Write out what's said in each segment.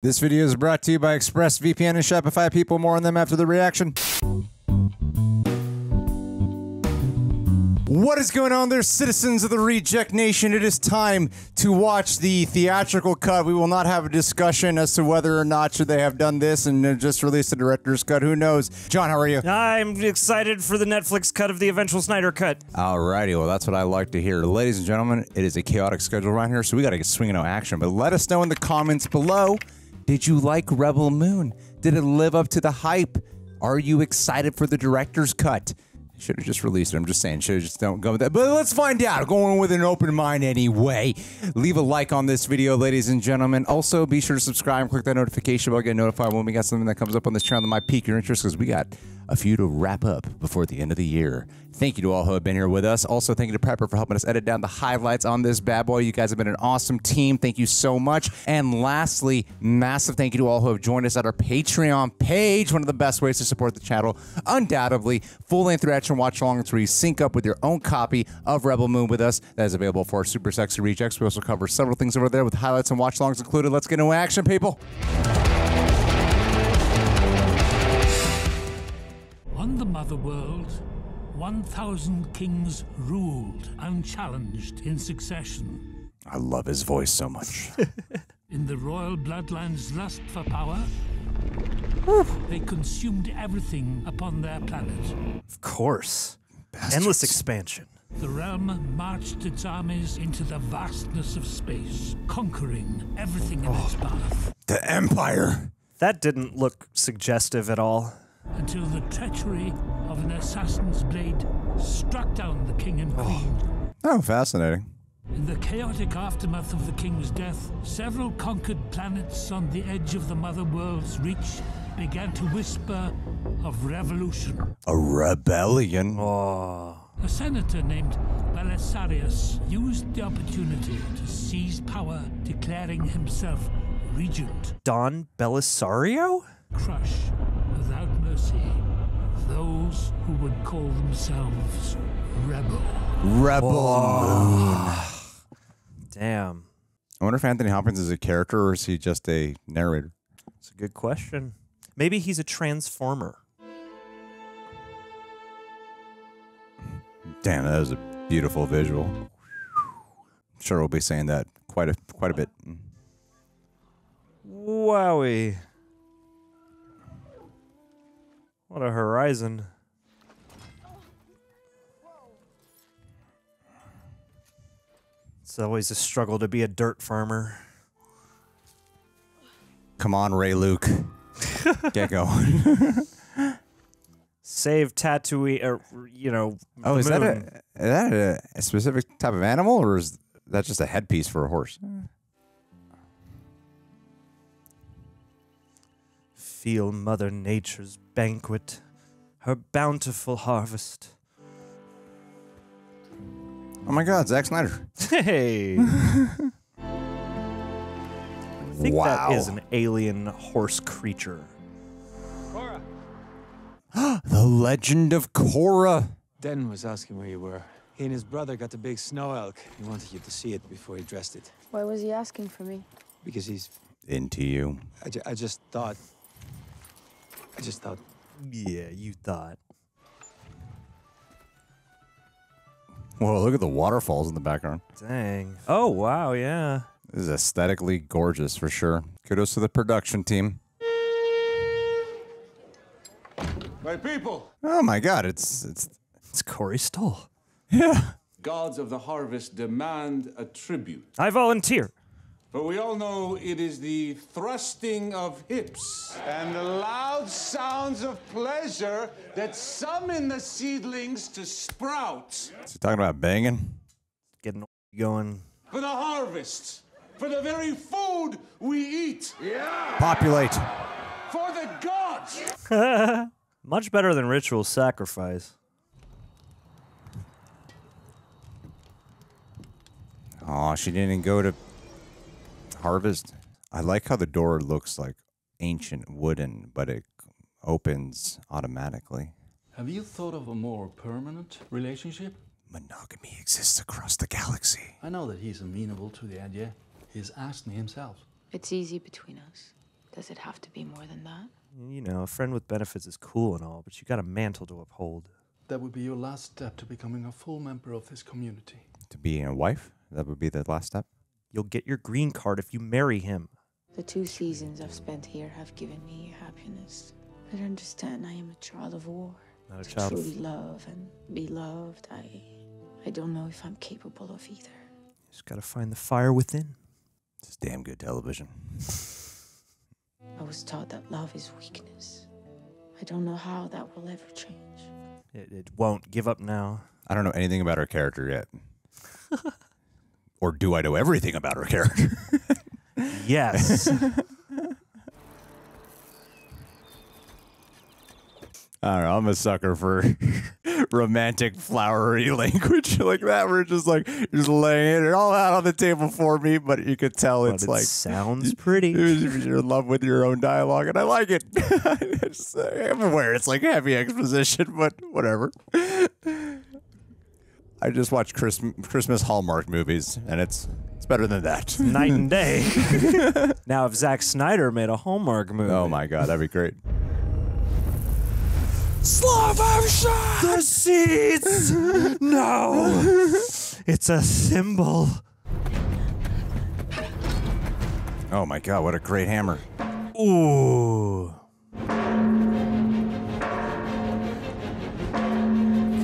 This video is brought to you by ExpressVPN and Shopify. People, more on them after the reaction. What is going on there, citizens of the Reject Nation? It is time to watch the theatrical cut. We will not have a discussion as to whether or not should they have done this and uh, just released the director's cut. Who knows? John, how are you? I'm excited for the Netflix cut of the eventual Snyder cut. Alrighty, well, that's what I like to hear. Ladies and gentlemen, it is a chaotic schedule around here, so we got to get swinging no action. But let us know in the comments below did you like Rebel Moon? Did it live up to the hype? Are you excited for the director's cut? Should have just released it. I'm just saying, should have just don't go with that. But let's find out. Going with an open mind anyway. Leave a like on this video, ladies and gentlemen. Also, be sure to subscribe and click that notification bell. Get notified when we got something that comes up on this channel that might pique your interest because we got a few to wrap up before the end of the year. Thank you to all who have been here with us. Also, thank you to Prepper for helping us edit down the highlights on this bad boy. You guys have been an awesome team. Thank you so much. And lastly, massive thank you to all who have joined us at our Patreon page. One of the best ways to support the channel, undoubtedly. Full length reaction watch where you sync up with your own copy of Rebel Moon with us. That is available for super sexy rejects. We also cover several things over there with highlights and watch alongs included. Let's get into action, people. On the Mother World, 1,000 kings ruled unchallenged in succession. I love his voice so much. In the royal bloodline's lust for power, they consumed everything upon their planet. Of course. Endless expansion. The realm marched its armies into the vastness of space, conquering everything in its oh. path, the Empire. That didn't look suggestive at all. Until the treachery of an assassin's blade struck down the king and oh. queen. Oh, fascinating. In the chaotic aftermath of the king's death, several conquered planets on the edge of the Mother World's reach began to whisper of revolution. A rebellion. Oh. A senator named Belisarius used the opportunity to seize power, declaring himself regent. Don Belisario? Crush without mercy those who would call themselves rebel. Rebel. Damn. I wonder if Anthony Hopkins is a character or is he just a narrator? It's a good question. Maybe he's a transformer. Damn, that was a beautiful visual. Sure, we'll be saying that quite a quite a bit. Wowie. What a horizon. It's always a struggle to be a dirt farmer. Come on, Ray Luke, get going. Save Tatooine, or, you know. Oh, is that, a, is that a specific type of animal, or is that just a headpiece for a horse? Feel Mother Nature's banquet, her bountiful harvest. Oh my God, Zack Snyder! Hey! I think Wow. that is an alien horse creature. Kora. The Legend of Kora. Den was asking where you were. He and his brother got the big snow elk. He wanted you to see it before he dressed it. Why was he asking for me? Because he's. Into you. I, ju- I just thought. I just thought. Yeah, you thought. Whoa, look at the waterfalls in the background. Dang. Oh, wow, yeah. This is aesthetically gorgeous for sure. Kudos to the production team. My people, Oh my God, it's it's It's Corey Stoll. Yeah. Gods of the harvest demand a tribute. I volunteer. But we all know it is the thrusting of hips and the loud sounds of pleasure that summon the seedlings to sprout is he talking about banging? Getting going. for the harvest, for the very food we eat, Yeah. Populate. for the gods. Much better than ritual sacrifice. Oh, she didn't go to harvest. I like how the door looks like ancient wooden, but it opens automatically. Have you thought of a more permanent relationship? Monogamy exists across the galaxy. I know that he's amenable to the idea. He's asked me himself. It's easy between us. Does it have to be more than that? You know, a friend with benefits is cool and all, but you got a mantle to uphold. That would be your last step to becoming a full member of this community. To being a wife, that would be the last step. You'll get your green card if you marry him. The two seasons I've spent here have given me happiness. But understand I am a child of war. Not a To child of truly love and be loved, I I don't know if I'm capable of either. Just gotta find the fire within. It's damn good television. I was taught that love is weakness. I don't know how that will ever change. It, it won't. Give up now. I don't know anything about her character yet. or do I know everything about her character? Yes. I don't know. I'm a sucker for romantic, flowery language like that. We're just like just laying it all out on the table for me, but you could tell But it's it like sounds pretty. you're in love with your own dialogue, and I like it. It's, I'm aware it's like heavy exposition, but whatever. I just watch Chris, Christmas Hallmark movies, and it's it's better than that. Night and day. now, if Zack Snyder made a Hallmark movie. Oh my god, that'd be great. Slow motion! The seeds! no! It's a symbol. Oh my god, what a great hammer! Ooh.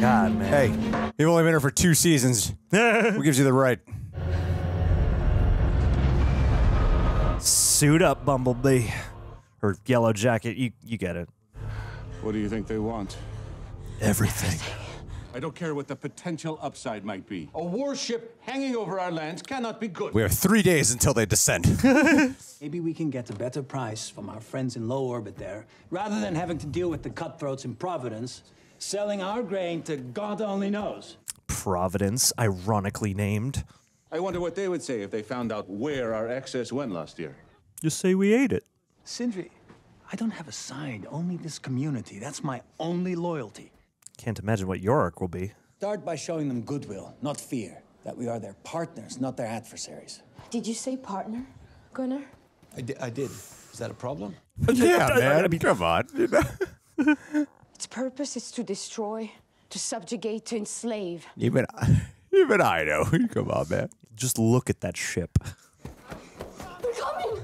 God, man. Hey, you've only been here for two seasons. Who gives you the right? Suit up, Bumblebee. Or Yellow Jacket. You, you get it. What do you think they want? Everything. I don't care what the potential upside might be. A warship hanging over our lands cannot be good. We have three days until they descend. Maybe we can get a better price from our friends in low orbit there, rather than having to deal with the cutthroats in Providence, selling our grain to God only knows. Providence, ironically named. I wonder what they would say if they found out where our excess went last year. Just say we ate it. Sindri, I don't have a side, only this community. That's my only loyalty. Can't imagine what your arc will be. Start by showing them goodwill, not fear. That we are their partners, not their adversaries. Did you say partner, Gunnar? I, di- I did. Is that a problem? yeah, man. Come on. You know? Its purpose is to destroy, to subjugate, to enslave. Even, even I know. Come on, man. Just look at that ship. They're coming!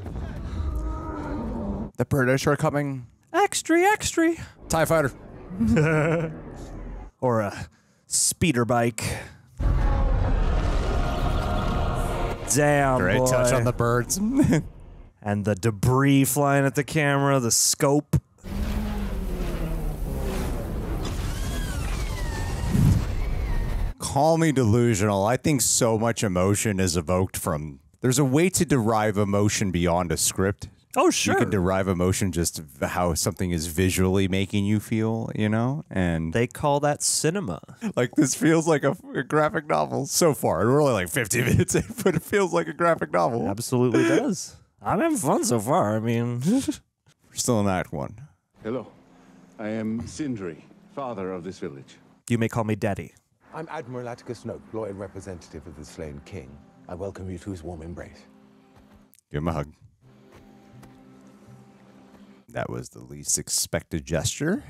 The British are coming. Extra, extra. Tie fighter. Or a speeder bike. Damn, Great boy. touch on the birds. and the debris flying at the camera, the scope. Call me delusional. I think so much emotion is evoked from. There's a way to derive emotion beyond a script. Oh, sure. You can derive emotion just how something is visually making you feel, you know? And they call that cinema. like this feels like a, a graphic novel so far. We're only like 50 minutes in, but it feels like a graphic novel. Absolutely does. I'm having fun so far. I mean, We're still in Act One. Hello. I am Sindri, father of this village. you may call me Daddy. I'm Admiral Atticus Snoke, loyal representative of the slain king. I welcome you to his warm embrace. Give him a hug. That was the least expected gesture.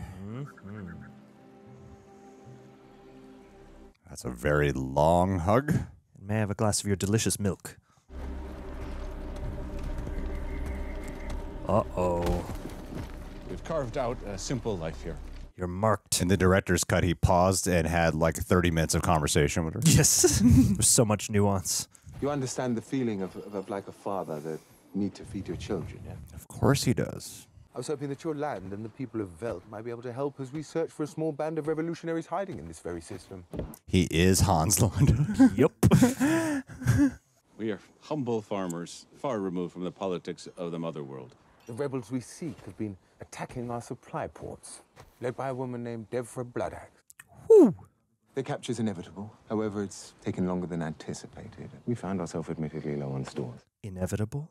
That's a very long hug. May I have a glass of your delicious milk? Uh oh. We've carved out a simple life here. You're marked. In the director's cut, he paused and had like 30 minutes of conversation with her. Yes. There's so much nuance. You understand the feeling of, of, of like a father that need to feed your children, yeah? Of course he does. I was hoping that your land and the people of Velt might be able to help as we search for a small band of revolutionaries hiding in this very system. He is Hans Landa. Yep. We are humble farmers, far removed from the politics of the mother world. The rebels we seek have been attacking our supply ports, led by a woman named Devra Bloodaxe. The capture's inevitable. However, it's taken longer than anticipated. We found ourselves admittedly low on stores. Inevitable?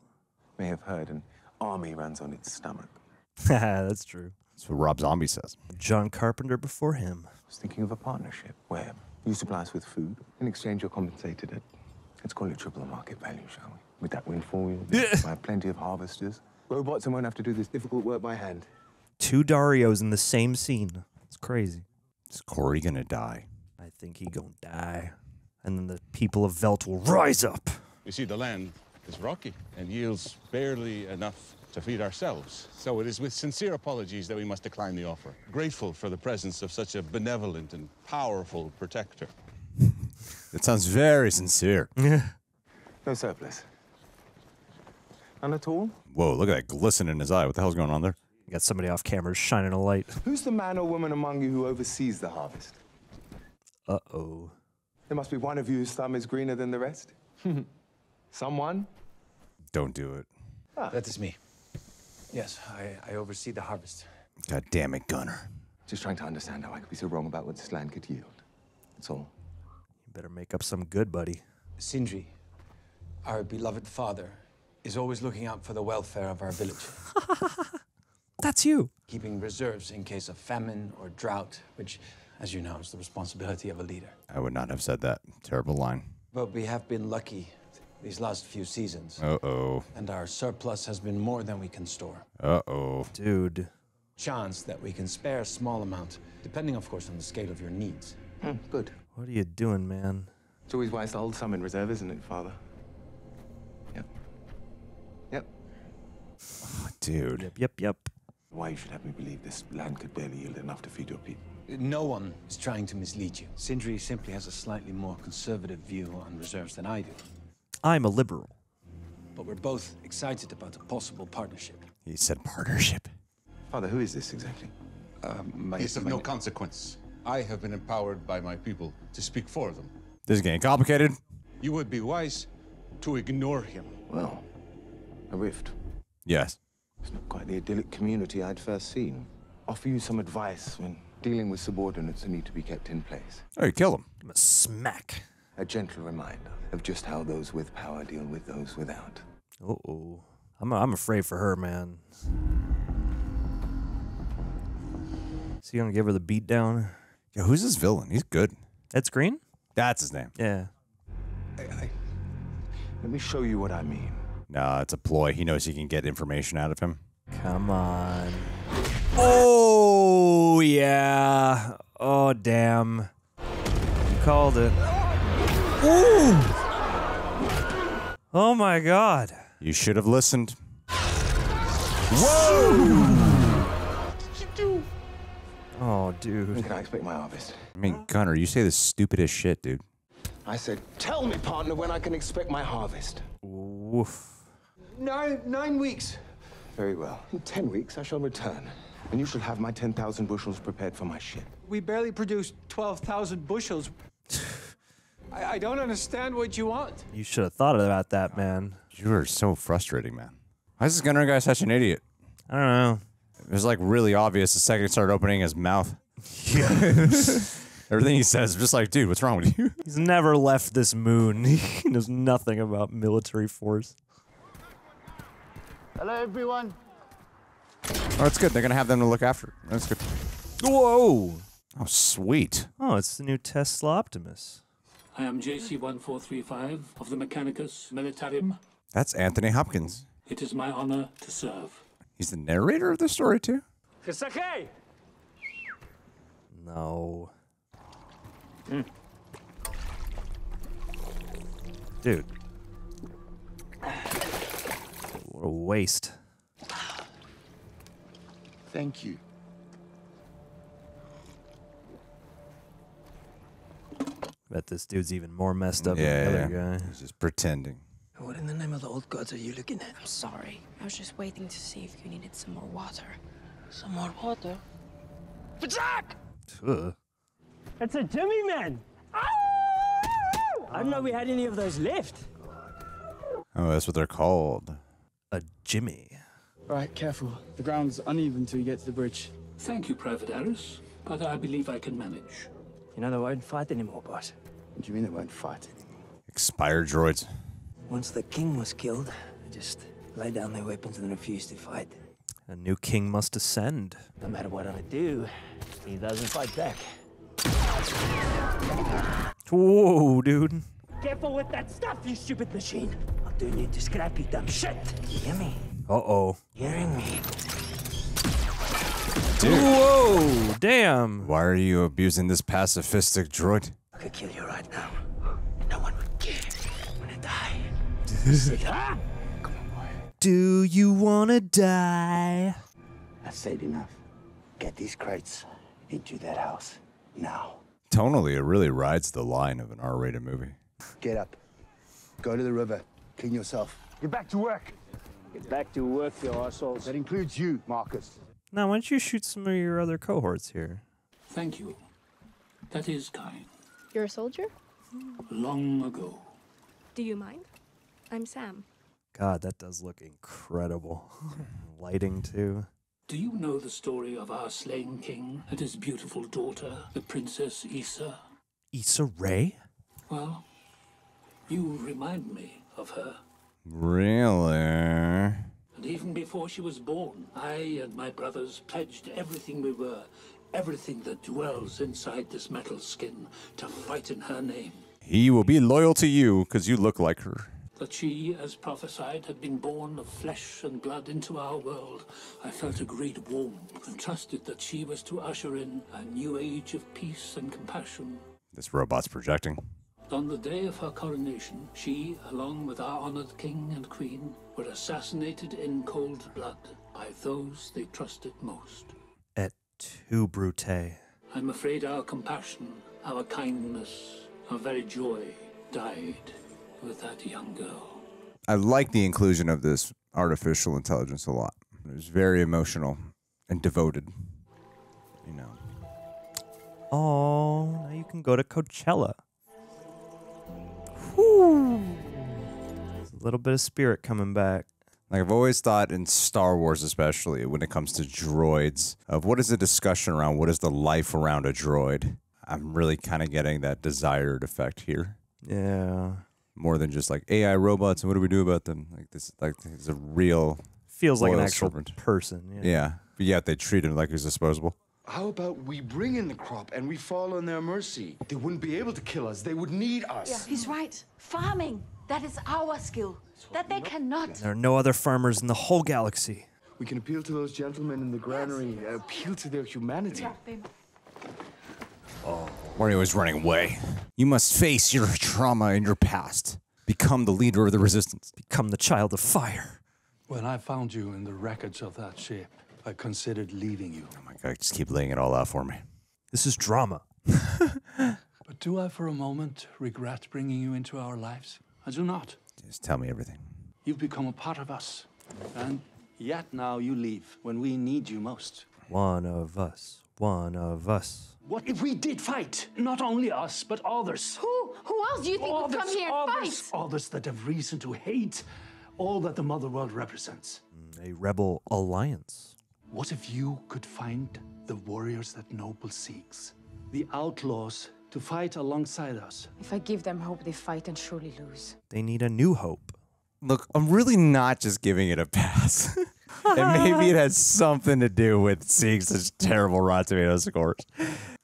May have heard an army runs on its stomach. That's true. That's what Rob Zombie says. John Carpenter before him. I was thinking of a partnership where you supply us with food. In exchange, you're compensated at, let's call it triple the market value, shall we? With that windfall, we'll buy plenty of harvesters, Robots and won't have to do this difficult work by hand. Two Daarios in the same scene. It's crazy. Is Corey gonna die? I think he gonna die. And then the people of Velt will rise up. You see, the land is rocky and yields barely enough to feed ourselves. So it is with sincere apologies that we must decline the offer. Grateful for the presence of such a benevolent and powerful protector. It sounds very sincere. No surplus. None at all? Whoa, look at that glisten in his eye. What the hell's going on there? You got somebody off camera shining a light. Who's the man or woman among you who oversees the harvest? Uh oh. There must be one of you whose thumb is greener than the rest. Someone? Don't do it. That is me. Yes, I, I oversee the harvest. God damn it, Gunnar. Just trying to understand how I could be so wrong about what this land could yield. That's all. You better make up some good, buddy. Sindri, our beloved father, is always looking out for the welfare of our village, That's you. keeping reserves in case of famine or drought, which, as you know, is the responsibility of a leader. I would not have said that. Terrible line. But we have been lucky these last few seasons, Uh oh. and our surplus has been more than we can store. Uh oh. Dude. Chance that we can spare a small amount, depending, of course, on the scale of your needs. Hmm, good. What are you doing, man? It's always wise to hold some in reserve, isn't it, Father? Yep. Yep. Dude. Yep, yep, yep. Why you should have me believe this land could barely yield enough to feed your people. No one is trying to mislead you. Sindri simply has a slightly more conservative view on reserves than I do. I'm a liberal. But we're both excited about a possible partnership. He said partnership. Father, who is this exactly? Um, my, It's of my- no consequence. I have been empowered by my people to speak for them. This is getting complicated. You would be wise to ignore him. Well, a rift. Yes. It's not quite the idyllic community I'd first seen. Offer you some advice when dealing with subordinates who need to be kept in place. Oh, you killed him. Give a smack. A gentle reminder of just how those with power deal with those without. Uh oh. I'm, I'm afraid for her, man. Is he gonna give her the beat down? Yeah, who's this villain? He's good. Ed Green? That's his name. Yeah. Let me show you what I mean. Nah, it's a ploy. He knows he can get information out of him. Come on. Oh yeah. Oh damn. You called it. Ooh. Oh my god. You should have listened. Whoa! What Oh dude. When dude. can I expect my harvest? I mean, Gunnar, you say the stupidest shit, dude. I said, tell me, partner, when I can expect my harvest. Woof. Nine, nine weeks. Very well. In ten weeks, I shall return. And you shall have my 10,000 bushels prepared for my ship. We barely produced 12,000 bushels. I, I don't understand what you want. You should have thought about that, man. You are so frustrating, man. Why is this Gunnar guy such an idiot? I don't know. It was like really obvious the second he started opening his mouth. Everything he says, just like, dude, what's wrong with you? He's never left this moon. he knows nothing about military force. Hello, everyone. Oh, that's good. They're gonna have them to look after. That's good. Whoa. Oh, sweet. Oh, it's the new Tesla Optimus. I am JC-1435 of the Mechanicus Militarium. That's Anthony Hopkins. It is my honor to serve. He's the narrator of the story too. No. Hmm. Dude. What a waste. Thank you. Bet this dude's even more messed up yeah, than the yeah. other guy. He's just pretending. What in the name of the old gods are you looking at? I'm sorry. I was just waiting to see if you needed some more water. Some more water? for Ugh. It's a Jimmy man. Ah! I don't know we had any of those left. Oh, that's what they're called. A Jimmy. Right, careful. The ground's uneven till you get to the bridge. Thank you, Private Harris, but I believe I can manage. You know they won't fight anymore, boss. What do you mean they won't fight anymore? Expired droids. Once the king was killed, they just laid down their weapons and refused to fight. A new king must ascend. No matter what I do, he doesn't fight back. Whoa, dude. Careful with that stuff, you stupid machine. I'll turn you to scrap, you dumb shit. You hear me? Uh oh. Hearing me? Dude. Whoa! Damn. Why are you abusing this pacifistic droid? I could kill you right now. No one would care. I'm gonna die. Sick, huh? Do you wanna die? I've said enough. Get these crates into that house now. Tonally, it really rides the line of an R-rated movie. Get up. Go to the river. Clean yourself. Get back to work. Get back to work, you assholes. That includes you, Marcus. Now, why don't you shoot some of your other cohorts here? Thank you. That is kind. You're a soldier? Long ago. Do you mind? I'm Sam. God, that does look incredible. Lighting, too. Do you know the story of our slain king and his beautiful daughter, the Princess Issa? Issa Rae? Well, you remind me of her. Really? And even before she was born, I and my brothers pledged everything we were, everything that dwells inside this metal skin, to fight in her name. He will be loyal to you because you look like her. That she, as prophesied, had been born of flesh and blood into our world, I felt a great warmth and trusted that she was to usher in a new age of peace and compassion. This robot's projecting. On the day of her coronation, she, along with our honored king and queen, were assassinated in cold blood by those they trusted most. Et tu, Brute. I'm afraid our compassion, our kindness, our very joy died with that young girl. I like the inclusion of this artificial intelligence a lot. It was very emotional and devoted. You know. Oh, now you can go to Coachella. A little bit of spirit coming back. Like I've always thought in Star Wars, especially when it comes to droids, of what is the discussion around what is the life around a droid. I'm really kind of getting that desired effect here. Yeah. More than just like AI robots and what do we do about them? Like this, like it's a real Feels like an actual servant. person. Yeah. Yeah, but yet they treat him like he's disposable. How about we bring in the crop and we fall on their mercy? They wouldn't be able to kill us. They would need us. He's right. Farming. That is our skill. That they cannot. There are no other farmers in the whole galaxy. We can appeal to those gentlemen in the granary, appeal to their humanity. Oh. Mario is running away. You must face your trauma and your past. Become the leader of the resistance. Become the child of fire. When I found you in the wreckage of that ship, I considered leaving you. Oh my god, just keep laying it all out for me. This is drama. But do I for a moment regret bringing you into our lives? I do not. Just tell me everything. You've become a part of us. And yet now you leave when we need you most. One of us. One of us. What if we did fight? Not only us, but others. Who? Who else do you think would come Others, here and others, fight? others that have reason to hate all that the mother world represents. A rebel alliance. What if you could find the warriors that Noble seeks? The outlaws to fight alongside us. If I give them hope, they fight and surely lose. They need a new hope. Look, I'm really not just giving it a pass. and maybe it has something to do with seeing such terrible Rotten Tomatoes scores.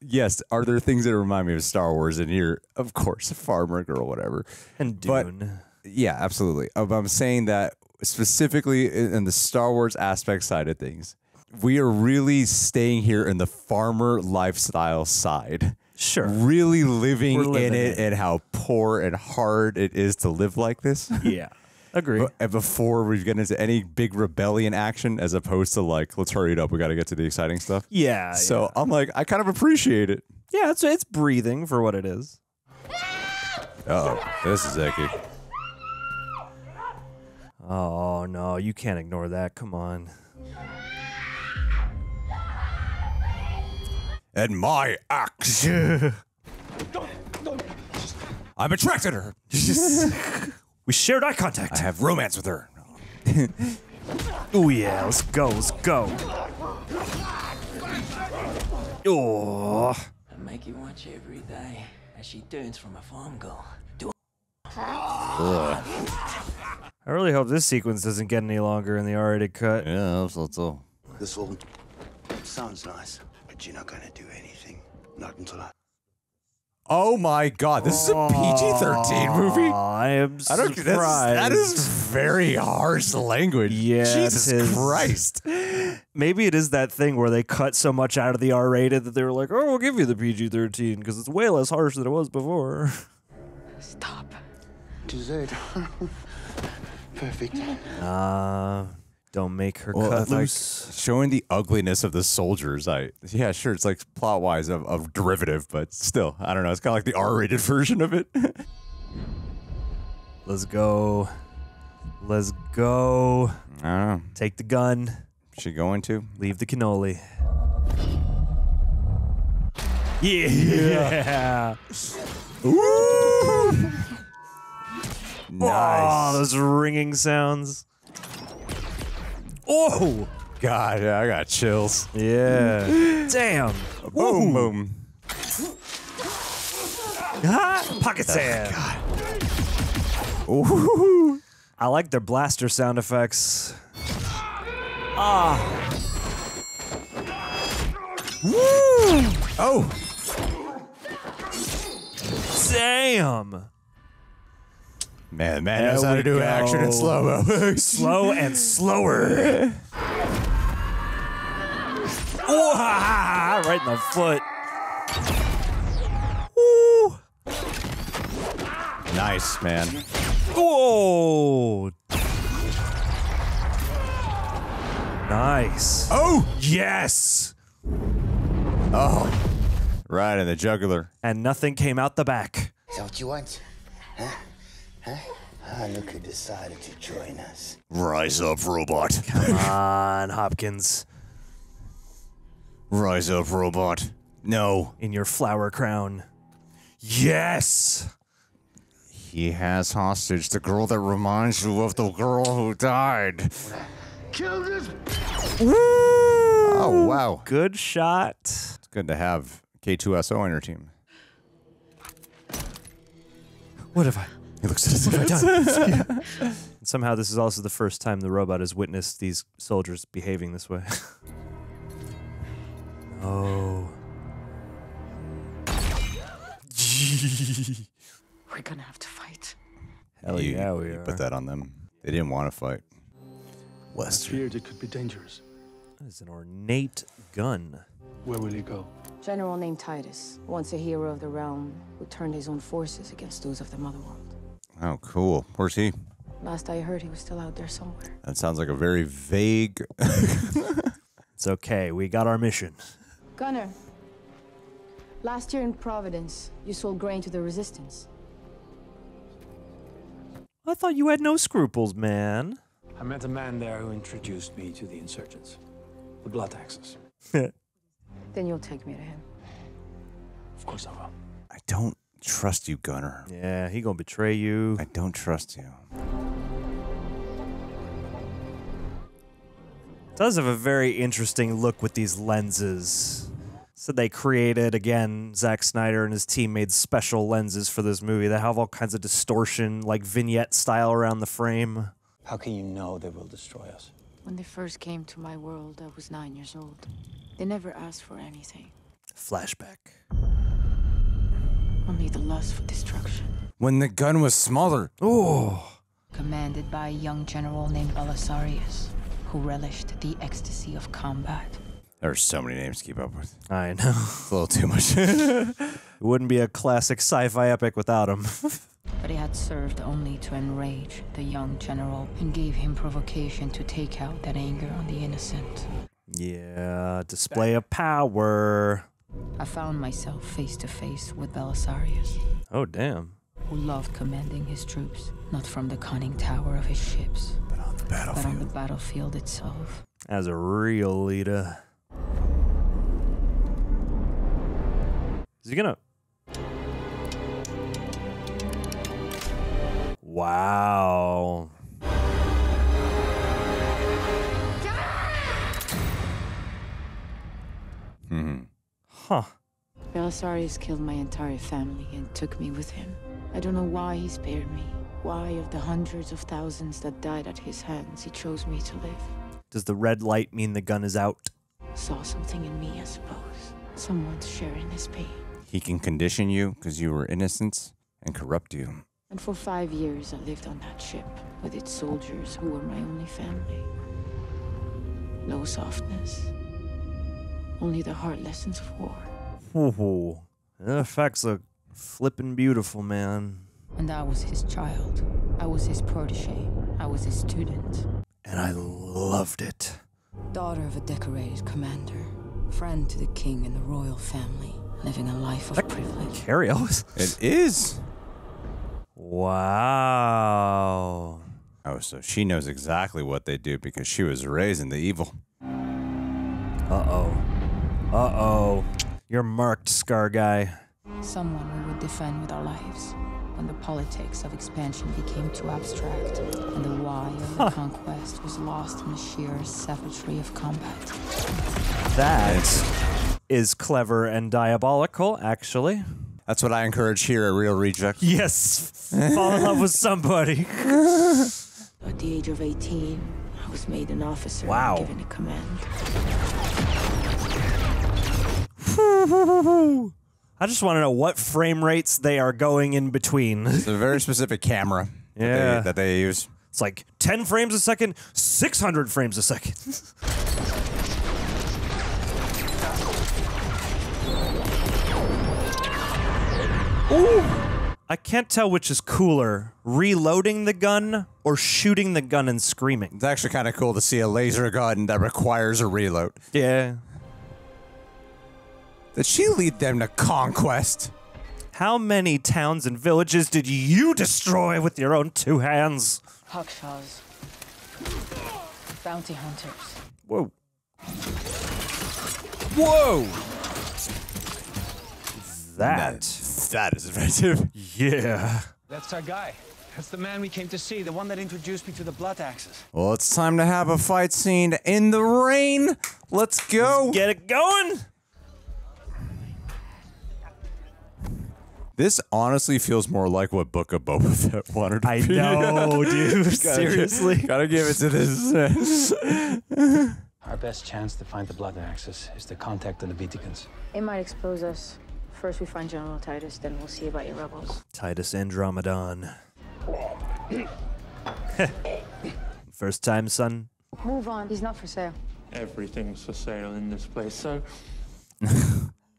Yes, are there things that remind me of Star Wars in here? Of course, a Farmer Girl, whatever. And But- Dune. Yeah, absolutely. But I'm saying that specifically in in the Star Wars aspect side of things, we are really staying here in the farmer lifestyle side. Sure. Really living We're in it it. and how poor and hard it is to live like this. Yeah. Agree. And before we get into any big rebellion action, as opposed to like, let's hurry it up, we got to get to the exciting stuff. Yeah. So I'm like, I kind of appreciate it. yeah, it's it's breathing for what it is. Oh, this is icky. Oh no, you can't ignore that. Come on. And my axe. I'm attracted to her. We shared eye contact. I have romance with her. Oh yeah, let's go, let's go. Oh, I make you watch every day as she turns from a farm girl to I really hope this sequence doesn't get any longer in the R-rated cut. Yeah, so so. This all sounds nice, but you're not gonna do anything. Not until I. Oh my god, this is a PG-13 movie. I am I don't. That's, surprised. that is very harsh language. Yeah, Jesus. Christ. Maybe it is that thing where they cut so much out of the R-rated that they were like, "Oh, we'll give you the PG-13 because it's way less harsh than it was before." Stop. Gisette. Perfect. Uh, don't make her Well, uh, cut like, loose. showing the ugliness of the soldiers. I yeah, sure, it's like plot wise of, of derivative, but still, I don't know. It's kind of like the R-rated version of it. Let's go. Let's go. I don't know. Take the gun. She going to leave the cannoli. Yeah. Ooh. Oh, those ringing sounds. Oh, God, yeah, I got chills. Yeah. Damn. Boom, boom. Ah, pocket sand. Ooh. I like their blaster sound effects. Ah. Woo! Oh, Damn. Man, man There knows how to do action in slow mo. Slow and slower. Oh, ha, ha, ha, right in the foot. Woo. nice, man. Whoa. Nice. Oh, Yes. oh, right in the jugular. And nothing came out the back. Is that what you want? Huh? Huh? Ah, look who decided to join us. Rise up, robot. Come on, Hopkins. Rise up, robot. No, In your flower crown. Yes. he has hostage the girl that reminds you of the girl who died. Kill this. Oh wow, Good shot. it's good to have K2SO on your team. What have I? He looks at his What have I Somehow, this is also the first time the robot has witnessed these soldiers behaving this way. oh. We're gonna have to fight. Hell You- yeah, we you are. Put that on them. They didn't want to fight. I Lester. feared it could be dangerous. That is an ornate gun. Where will he go? General named Titus, once a hero of the realm, who turned his own forces against those of the Motherworld. Oh, cool. Where's he? Last I heard, he was still out there somewhere. That sounds like a very vague. It's okay. We got our mission. Gunnar, last year in Providence, you sold grain to the Resistance. I thought you had no scruples, man. I met a man there who introduced me to the insurgents, the Blood Axes. Then you'll take me to him. Of course I will. I don't trust you, Gunnar. yeah, he gonna betray you. I don't trust you. does have a very interesting look with these lenses. So they created again. Zack Snyder and his team made special lenses for this movie that have all kinds of distortion, like vignette style around the frame. How can you know they will destroy us? When they first came to my world, I was nine years old. They never asked for anything, Flashback. Only the lust for destruction. When the gun was smaller. Oh. Commanded by a young general named Belisarius, who relished the ecstasy of combat. There's so many names to keep up with. I know. It's a little too much. it wouldn't be a classic sci-fi epic without him. But he had served only to enrage the young general and gave him provocation to take out that anger on the innocent. yeah, display of power. I found myself face to face with Belisarius, Oh damn. who loved commanding his troops, not from the conning tower of his ships, but on the but on the battlefield itself. As a real leader. Is he gonna? Wow. hmm Huh. Belisarius killed my entire family and took me with him. I don't know why he spared me. Why, of the hundreds of thousands that died at his hands, he chose me to live. Does the red light mean the gun is out? Saw something in me, I suppose. Someone's sharing his pain. He can condition you because you were innocent and corrupt you. And for five years, I lived on that ship with its soldiers who were my only family. No softness, only the hard lessons of war. Ooh, the effects look flippin' beautiful, man. And I was his child. I was his protege. I was his student. And I loved it. Daughter of a decorated commander. Friend to the king and the royal family. Living a life of privilege. Carrie Ellis. It is. Wow. Oh, so she knows exactly what they do because she was raised in the evil. Uh oh. Uh oh. You're marked, Scar Guy. Someone we would defend with our lives. When the politics of expansion became too abstract, and the why of the conquest was lost in the sheer savagery of combat. That is clever and diabolical, actually. That's what I encourage here at Reel Reject. Yes. Fall in love with somebody. At the age of 18, I was made an officer Wow. and given a command. I just want to know what frame rates they are going in between. It's a very specific camera that, Yeah. they, that they use. It's like 10 frames a second, 600 frames a second. Ooh. I can't tell which is cooler, reloading the gun or shooting the gun and screaming. It's actually kind of cool to see a laser gun that requires a reload. Yeah. Did she lead them to conquest? How many towns and villages did you destroy with your own two hands? Hawkshaws. Bounty hunters. Whoa. Whoa! That. That is effective. Yeah. That's our guy. That's the man we came to see, the one that introduced me to the blood axes. Well, it's time to have a fight scene in the rain. Let's go. Get it going. This honestly feels more like what Book of Boba Fett wanted to I be. know, dude. Gotta Seriously. give- gotta give it to this. Our best chance to find the blood axes is to contact the Leviticans. It might expose us. First we find General Titus, then we'll see about your rebels. Titus Andromedon. First time, son. Move on. He's not for sale. Everything's for sale in this place, so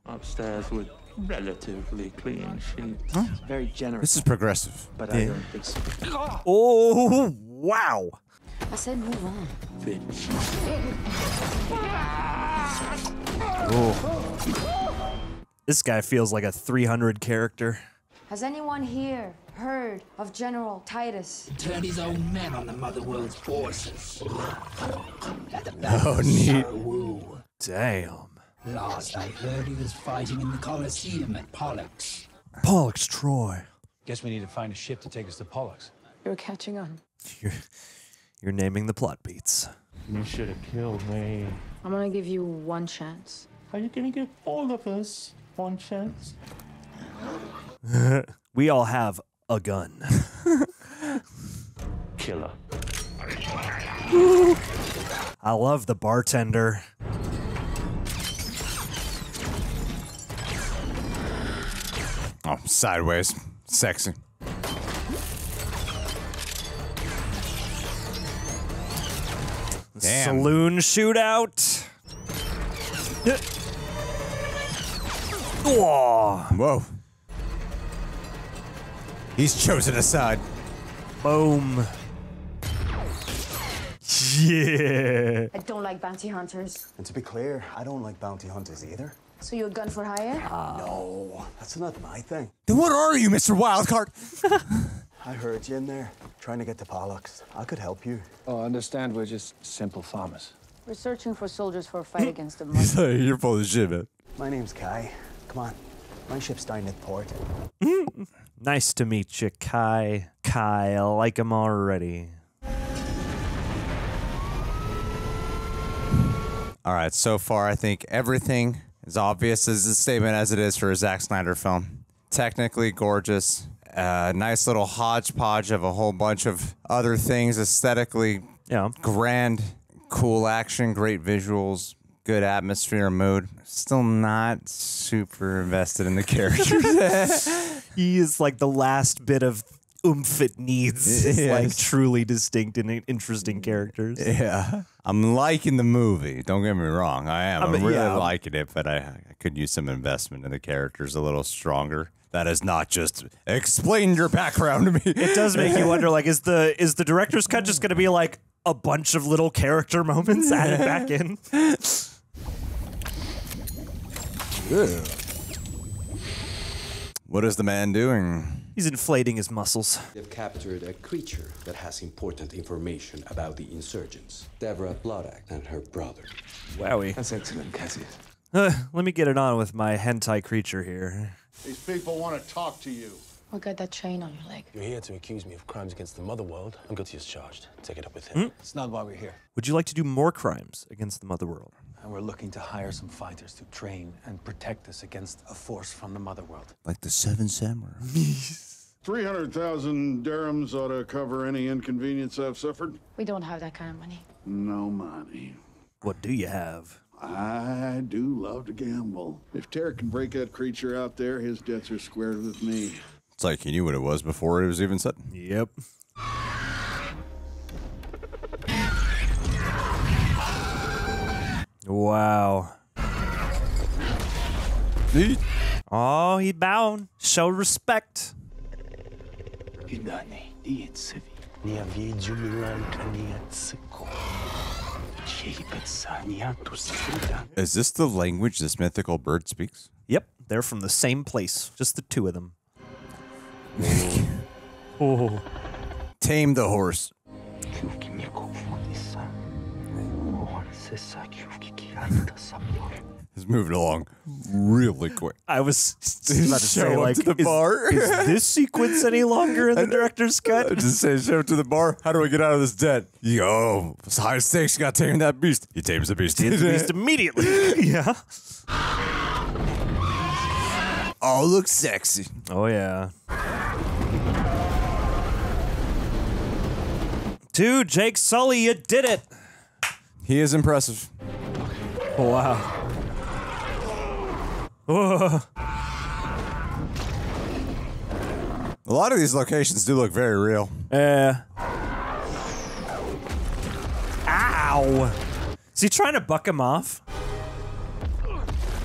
upstairs with relatively clean sheets. Very generous. this is progressive. But I don't think so. Oh, wow. I said move on. Oh. This guy feels like a 300 character. Has anyone here heard of General Titus? Turned his own men on the Mother World's forces. At the Oh, Battle of neat. Damn. Last I heard, he was fighting in the Colosseum at Pollux. Pollux Troy. Guess we need to find a ship to take us to Pollux. You're catching on. You're, you're naming the plot beats. You should have killed me. I'm gonna give you one chance. Are you gonna give all of us one chance? we all have a gun. Killer. I love the bartender. Oh, sideways. Sexy. Damn. Saloon shootout. Whoa. Whoa. He's chosen a side. Boom. Yeah. I don't like bounty hunters. And to be clear, I don't like bounty hunters either. So you a gun for hire? Ah. no, that's not my thing. Then what are you, Mr. Wildcard? I heard you in there, trying to get to Pollux. I could help you. Oh, understand we're just simple farmers. We're searching for soldiers for a fight against the Muslims. You're full of shit, man. My name's Kai. Come on. My ship's down at port. Nice to meet you, Kai. Kai, I like him already. All right, so far I think everything is obvious as a statement as it is for a Zack Snyder film. Technically gorgeous, uh, nice little hodgepodge of a whole bunch of other things, aesthetically Yeah. grand, cool action, great visuals, good atmosphere and mood. Still not super invested in the characters. he is like the last bit of oomph it needs. It's like truly distinct and interesting characters. yeah. I'm liking the movie. Don't get me wrong. I am. I I'm mean, really yeah. liking it, but I, I could use some investment in the characters a little stronger. That is not just explain your background to me. It does make you wonder like is the is the director's cut just going to be like a bunch of little character moments added back in? What is the man doing? He's inflating his muscles. They've captured a creature that has important information about the insurgents. Devra Bloodaxe and her brother. Wowie. That's excellent, Cassius. Uh, let me get it on with my hentai creature here. These people want to talk to you. What got that chain on your leg? You're here to accuse me of crimes against the mother world. I'm guilty as charged. Take it up with him. It's not why we're here. Would you like to do more crimes against the mother world? And we're looking to hire some fighters to train and protect us against a force from the mother world. Like the Seven Samurai. 300,000 dirhams ought to cover any inconvenience I've suffered. We don't have that kind of money. No money. What do you have? I do love to gamble. If Tarak can break that creature out there, his debts are squared with me. It's like he knew what it was before it was even said. Yep. Wow. Oh, he bowed. Show respect. Kidane, dietsevi. Nia wiedziu milanka nietsyko. Chiepetsa niatus frida. Is this the language this mythical bird speaks? Yep, they're from the same place. Just the two of them. oh. Tame the horse. Kyuki nieko fodisa. Or sesa kyuki kiarta. It's moving along really quick. I was about to Show say, like, to the is, bar. is this sequence any longer in the uh, director's cut? Just say, show up to the bar. How do I get out of this debt? Yo, it's high stakes. You got to tame that beast. He tames the beast. Tames the beast immediately. yeah. Oh, look sexy. Oh, yeah. Dude, Jake Sully, you did it. He is impressive. Wow. A lot of these locations do look very real. Yeah. Ow. Is he trying to buck him off?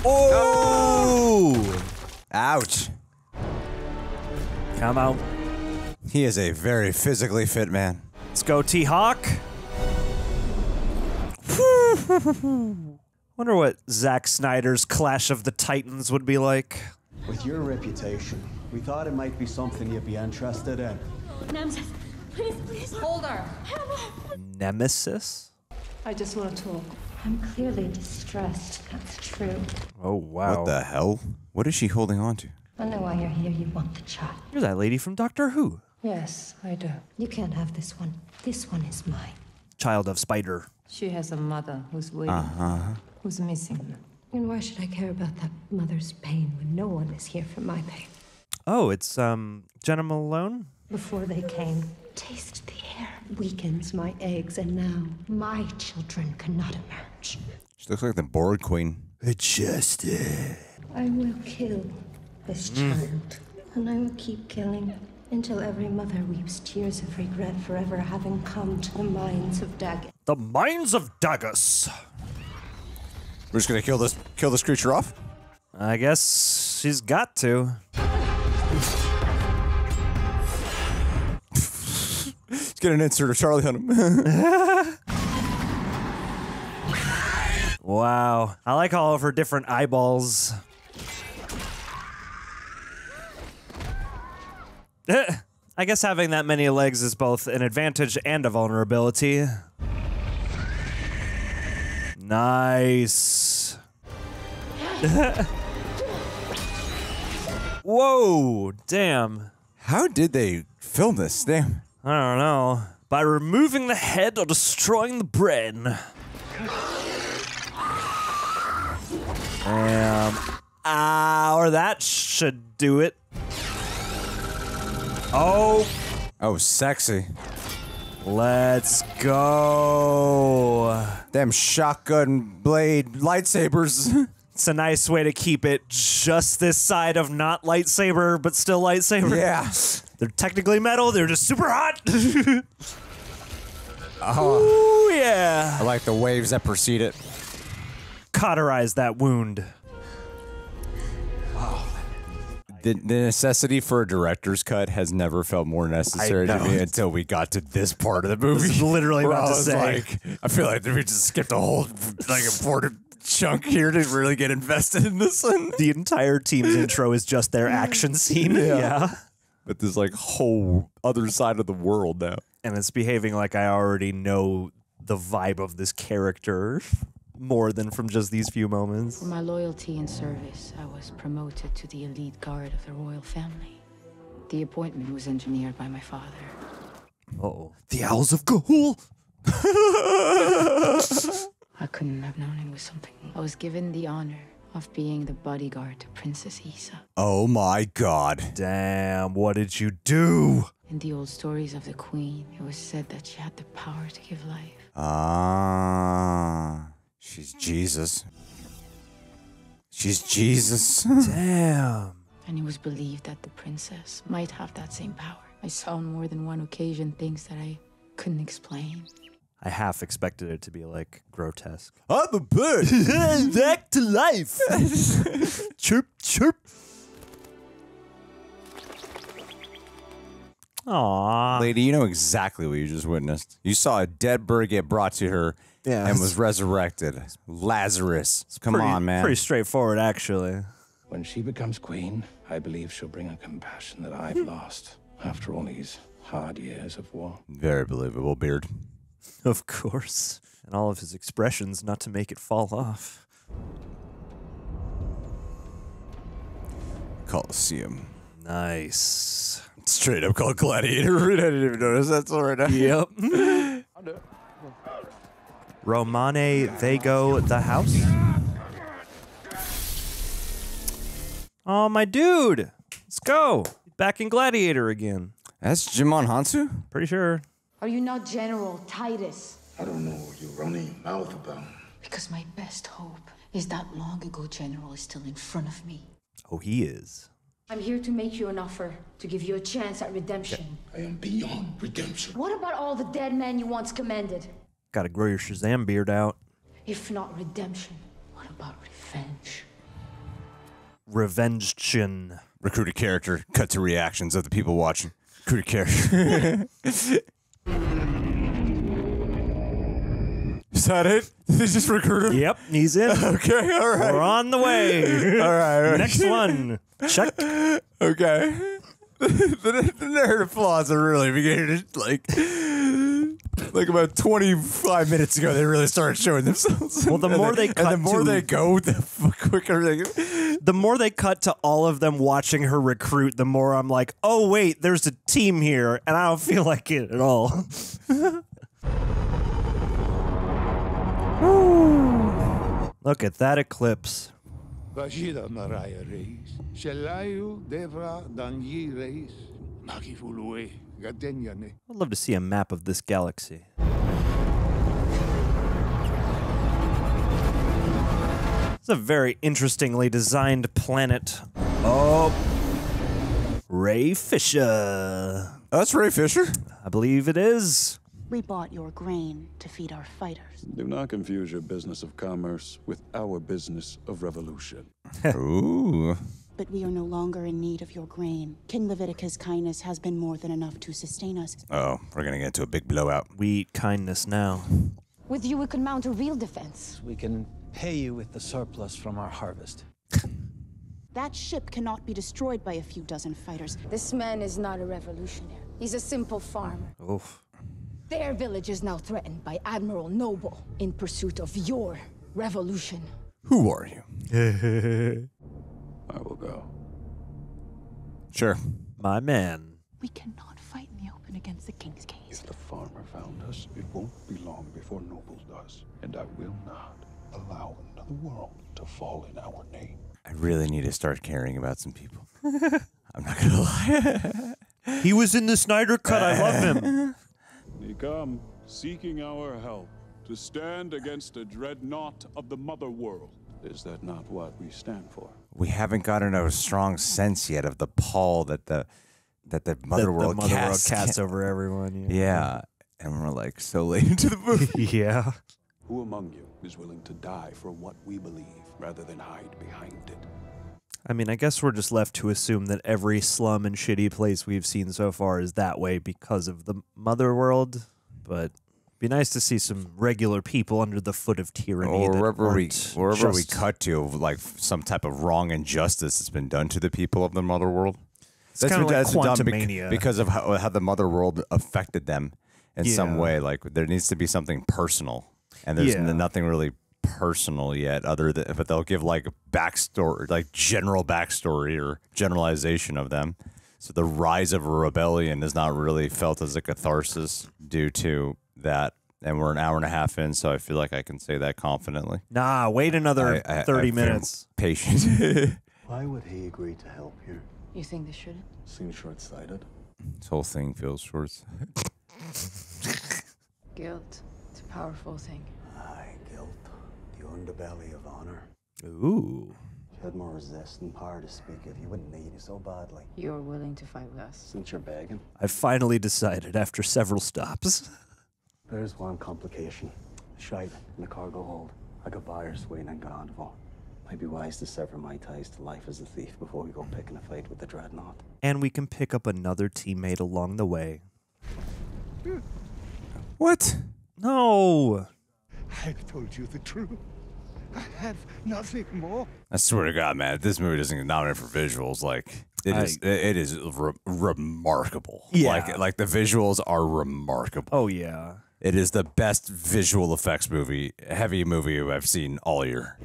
Oh! Ouch. Come out. He is a very physically fit man. Let's go, T Hawk. Wonder what Zack Snyder's Clash of the Titans would be like. With your reputation, we thought it might be something you'd be interested in. Nemesis, please, please. Hold her. Nemesis? I just want to talk. I'm clearly distressed. That's true. Oh, wow. What the hell? What is she holding on to? I know why you're here. You want the child. You're that lady from Doctor Who. Yes, I do. You can't have this one. This one is mine. Child of Spider. She has a mother who's waiting, Uh-huh. who's missing. And why should I care about that mother's pain when no one is here for my pain? Oh, it's um Jena Malone? Before they came, taste the air weakens my eggs, and now my children cannot emerge. She looks like the Borg queen. Adjusted. I will kill this Mm. child, and I will keep killing until every mother weeps tears of regret for ever having come to the mines of Dagon. The Mines of Dagus. We're just gonna kill this kill this creature off. I guess she's got to. Let's get an insert of Charlie on him. Wow. I like all of her different eyeballs. I guess having that many legs is both an advantage and a vulnerability. Nice. Whoa, damn. How did they film this? Damn. I don't know. By removing the head or destroying the brain. Um, ah, or that should do it. Oh, Oh, sexy. Let's go. Them shotgun blade lightsabers. It's a nice way to keep it just this side of not lightsaber, but still lightsaber. Yeah. They're technically metal, they're just super hot. Oh, Ooh, yeah. I like the waves that precede it. Cauterize that wound. The, the necessity for a director's cut has never felt more necessary to me until we got to this part of the movie. was literally where about I to was say. like, I feel like we just skipped a whole like important chunk here to really get invested in this one. The entire team's intro is just their action scene. yeah. But this like whole other side of the world now. and it's behaving like I already know the vibe of this character more than from just these few moments. For my loyalty and service, I was promoted to the elite guard of the royal family. The appointment was engineered by my father. Oh, the Owls of Gahul. I couldn't have known it was something. I was given the honor of being the bodyguard to Princess Issa. Oh my god. Damn, what did you do? In the old stories of the queen, it was said that she had the power to give life. Ah, she's Jesus. She's Jesus. Damn. And it was believed that the princess might have that same power. I saw on more than one occasion things that I couldn't explain. I half expected it to be like grotesque. I'm a bird. Back to life. chirp, chirp. Aww. Lady, you know exactly what you just witnessed. You saw a dead bird get brought to her Yeah. and was resurrected. Lazarus. Come Pretty- on, man. Pretty straightforward, actually. When she becomes queen, I believe she'll bring a compassion that I've hmm. lost after all these hard years of war. Very believable, Beard. Of course. And all of his expressions not to make it fall off. Coliseum. Nice. Straight up called Gladiator. I didn't even notice that's all right now. Yep. Romane Vago the house. Oh, my dude. Let's go. Back in Gladiator again. That's Djimon Hounsou? Pretty sure. Are you not General Titus? I don't know what you're running your mouth about. Because my best hope is that long ago general is still in front of me. Oh, he is. I'm here to make you an offer, to give you a chance at redemption. I am beyond redemption. What about all the dead men you once commanded? Gotta grow your Shazam beard out. If not redemption, what about revenge? Revenge chin. Recruit a character. Cut to reactions of the people watching. Recruit a character. Is that it? Did they just recruit him? Yep, he's in. Okay, all right. We're on the way. All right. all right. Next one. Check. Okay. the, the narrative flaws are really beginning to like. Like about 25 minutes ago, they really started showing themselves. Well, the And more then- they cut and the more to- they go, the quicker they. The more they cut to all of them watching her recruit, the more I'm like, oh, wait, there's a team here, and I don't feel like it at all. Look at that eclipse. Vajira Maraya Reis, Shelayu Devra Danyi Reis, Nakifulue, Gadenyane. I'd love to see a map of this galaxy. It's a very interestingly designed planet. Oh, Ray Fisher. Oh, that's Ray Fisher? I believe it is. We bought your grain to feed our fighters. Do not confuse your business of commerce with our business of revolution. Ooh. But we are no longer in need of your grain. King Leviticus' kindness has been more than enough to sustain us. Oh, we're gonna get into a big blowout. We eat kindness now. With you, we could mount a real defense. We can pay you with the surplus from our harvest. That ship cannot be destroyed by a few dozen fighters. This man is not a revolutionary. He's a simple farmer. Oof. Their village is now threatened by Admiral Noble in pursuit of your revolution. Who are you? I will go. Sure. My man. We cannot fight in the open against the King's Gaze. If the farmer found us, it won't be long before Noble does. And I will not allow another world to fall in our name. I really need to start caring about some people. I'm not gonna lie. He was in the Snyder Cut. I love him. They come, seeking our help, to stand against a dreadnought of the Mother World. Is that not what we stand for? We haven't gotten a strong sense yet of the pall that the that the Mother the World Mother World casts, casts over everyone. Yeah. Yeah, and we're like so late into the movie. yeah. Who among you is willing to die for what we believe rather than hide behind it? I mean, I guess we're just left to assume that every slum and shitty place we've seen so far is that way because of the Mother World. But be nice to see some regular people under the foot of tyranny. or wherever we wherever we cut to, like some type of wrong injustice that's been done to the people of the Mother World. It's kinda like been done bec- Quantumania. because of how, how the Mother World affected them in some way. Like there needs to be something personal, and there's Yeah. nothing really personal yet. Other than but they'll give like backstory, like general backstory or generalization of them. So the rise of a rebellion is not really felt as a catharsis due to that. And we're an hour and a half in, so I feel like I can say that confidently. Nah, wait another I- I- 30 I feel minutes. Patient. Why would he agree to help you? You think they shouldn't? Seems short-sighted. this whole thing feels short. Guilt. It's a powerful thing. Aye, guilt. The underbelly of honor. Ooh. If you had more resisting power to speak of, you wouldn't need it so badly. You're willing to fight with us. Since you're begging. I finally decided after several stops. There's one complication. Shite in the cargo hold. I got buyers waiting in Gondval. Might be wise to sever my ties to life as a thief before we go picking a fight with the dreadnought. And we can pick up another teammate along the way. Hmm. What? No. I've told you the truth. I have nothing more. I swear to God, man, if this movie doesn't get nominated for visuals, like it is, I- it is re- remarkable. Yeah. like like the visuals are remarkable. Oh yeah, it is the best visual effects movie, heavy movie I've seen all year.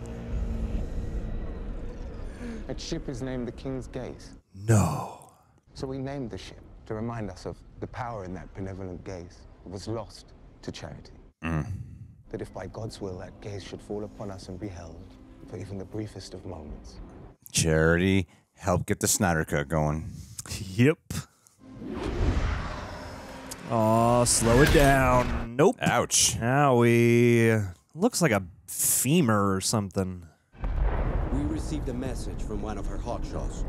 That ship is named the King's Gaze. No. So we named the ship to remind us of the power in that benevolent gaze. It was lost to charity. Mm. That if by God's will that gaze should fall upon us and be held for even the briefest of moments. Charity, help get the Snyder Cut going. Yep. Oh, slow it down. Nope. Ouch. Owie. Looks like a femur or something. We received a message from one of her hotshots.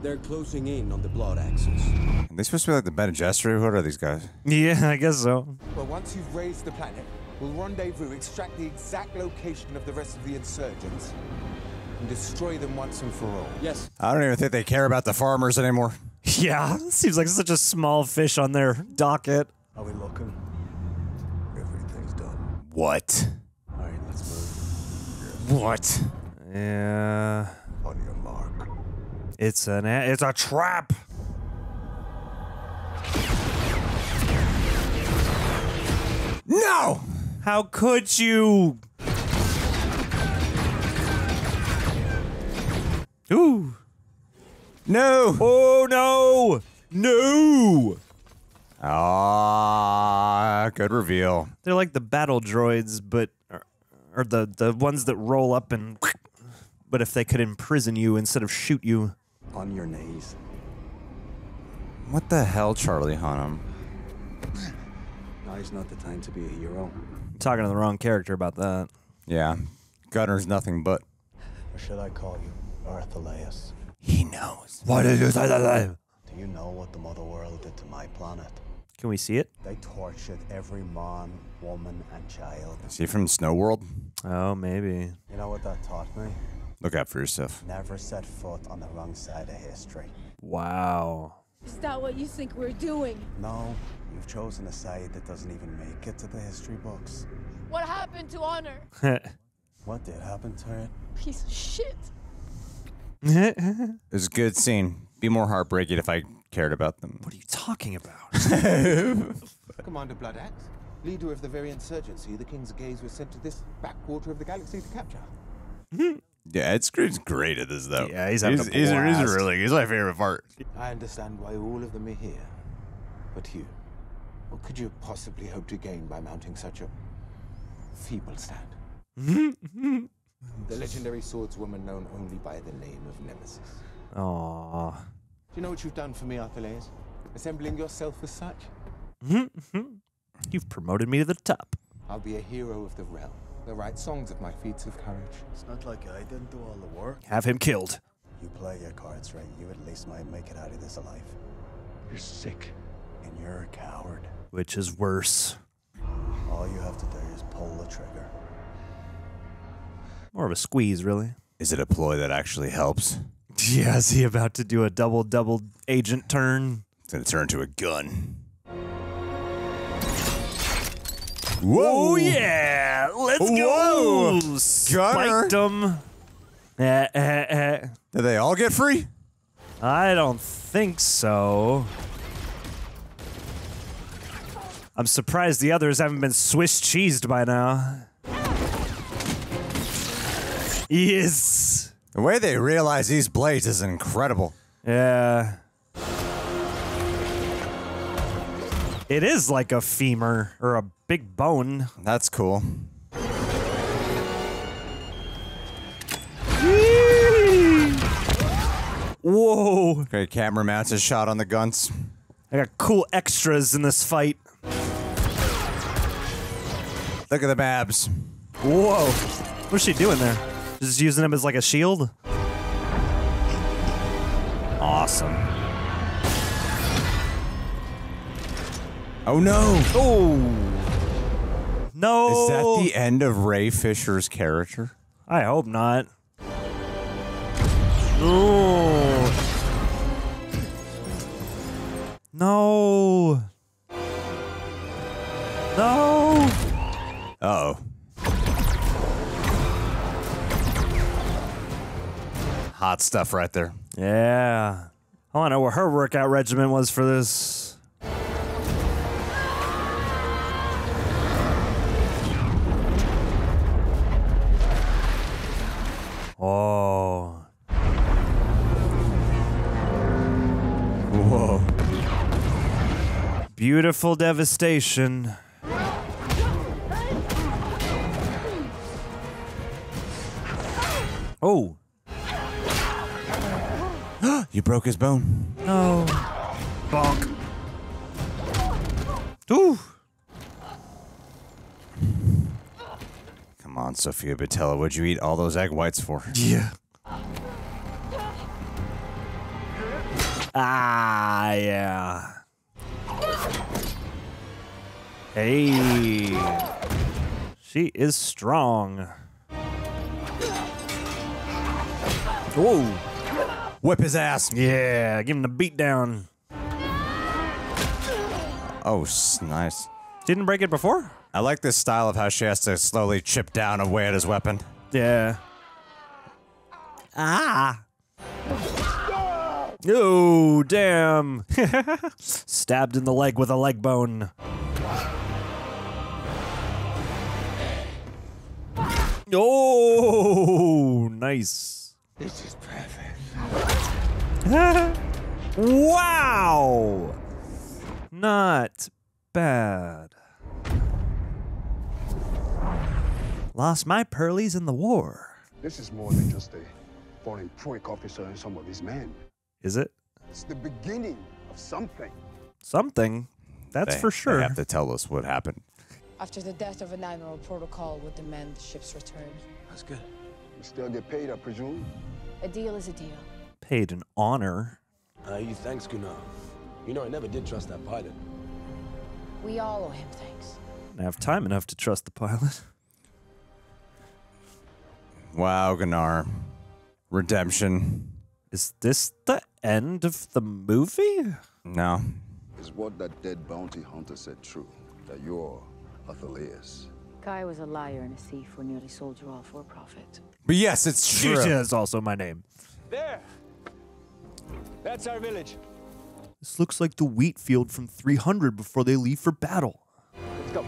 They're closing in on the Bloodaxes. Are they supposed to be like the Bene Gesserit? What are these guys? Yeah, I guess so. Well, once you've raised the planet, we'll rendezvous, extract the exact location of the rest of the insurgents, and destroy them once and for all. Yes. I don't even think they care about the farmers anymore. Yeah, seems like such a small fish on their docket. Are we looking? Everything's done. What? All right, let's move. What? Yeah. On your mark. It's an a- it's a trap. No! How could you? Ooh. No! Oh no! No! Ah, good reveal. They're like the battle droids, but or, or the the ones that roll up and. But if they could imprison you instead of shoot you. On your knees. What the hell, Charlie Hunnam? Now's not the time to be a hero. I'm talking to the wrong character about that. Yeah, Gunnar's nothing but. Or should I call you Arthelais? He knows. What did you say? that? Do you know what the Mother World did to my planet? Can we see it? They tortured every man, woman, and child. Is he from Snow World? Oh, maybe. You know what that taught me? Look out for yourself. Never set foot on the wrong side of history. Wow. Is that what you think we're doing? No, you've chosen a side that doesn't even make it to the history books. What happened to honor? What did happen to it? Piece of shit. It was a good scene. Be more heartbreaking if I cared about them. What are you talking about? Commander Bloodaxe, leader of the very insurgency the King's Gaze was sent to this backwater of the galaxy to capture. Yeah, it's great, great at this though. Yeah, he's having a he's, he's, blast. he's really he's my favorite part. I understand why all of them are here. But you, what could you possibly hope to gain by mounting such a feeble stand? The legendary swordswoman known only by the name of Nemesis. Aww. Do you know what you've done for me, Arthelais? Assembling yourself as such? You've promoted me to the top. I'll be a hero of the realm. They'll write songs of my feats of courage. It's not like I didn't do all the work. Have him killed. You play your cards right, you at least might make it out of this alive. You're sick. And you're a coward. Which is worse. All you have to do is pull the trigger. More of a squeeze, really. Is it a ploy that actually helps? Yeah, is he about to do a double double agent turn? It's gonna turn into a gun. Whoa, yeah! Let's Whoa. go! Spiked him. Eh, eh, eh. Did they all get free? I don't think so. I'm surprised the others haven't been Swiss cheesed by now. Yes. The way they realize these blades is incredible. Yeah. It is like a femur or a big bone. That's cool. Whoa. Okay, camera mounts a shot on the guns. I got cool extras in this fight. Look at the babs. Whoa. What's she doing there? Just using him as like a shield? Awesome. Oh no! Oh! No! Is that the end of Ray Fisher's character? I hope not. Ooh. No. No. Uh oh. Hot stuff right there. Yeah. Oh, I want to know what her workout regimen was for this. Oh. Whoa. Beautiful devastation. Oh. You broke his bone. No. Bonk. Ooh. Come on, Sofia Boutella. What'd you eat all those egg whites for? Yeah. Ah, yeah. Hey. She is strong. Whoa. Whip his ass. Yeah, give him the beat down. Oh, s- nice. Didn't break it before? I like this style of how she has to slowly chip down away at his weapon. Yeah. Ah. Oh, damn. Stabbed in the leg with a leg bone. Oh, nice. This is perfect. wow. Not bad. Lost my pearlies in the war. This is more than just a foreign prick officer and some of his men. Is it? It's the beginning of something. Something. That's They- for They sure. have to tell us what happened. After the death of an admiral, protocol would demand the ship's return. That's good. You still get paid, I presume? A deal is a deal. Paid in honor. Uh, you thanks, Gunnar. You know, I never did trust that pilot. We all owe him thanks. I have time enough to trust the pilot. Wow, Gunnar. Redemption. Is this the end of the movie? No. Is what that dead bounty hunter said true? That you're Arthelais? Kai was a liar and a thief who nearly sold you all for a profit. But yes, it's true. Is also my name. There! That's our village. This looks like the wheat field from 300 before they leave for battle. Let's go.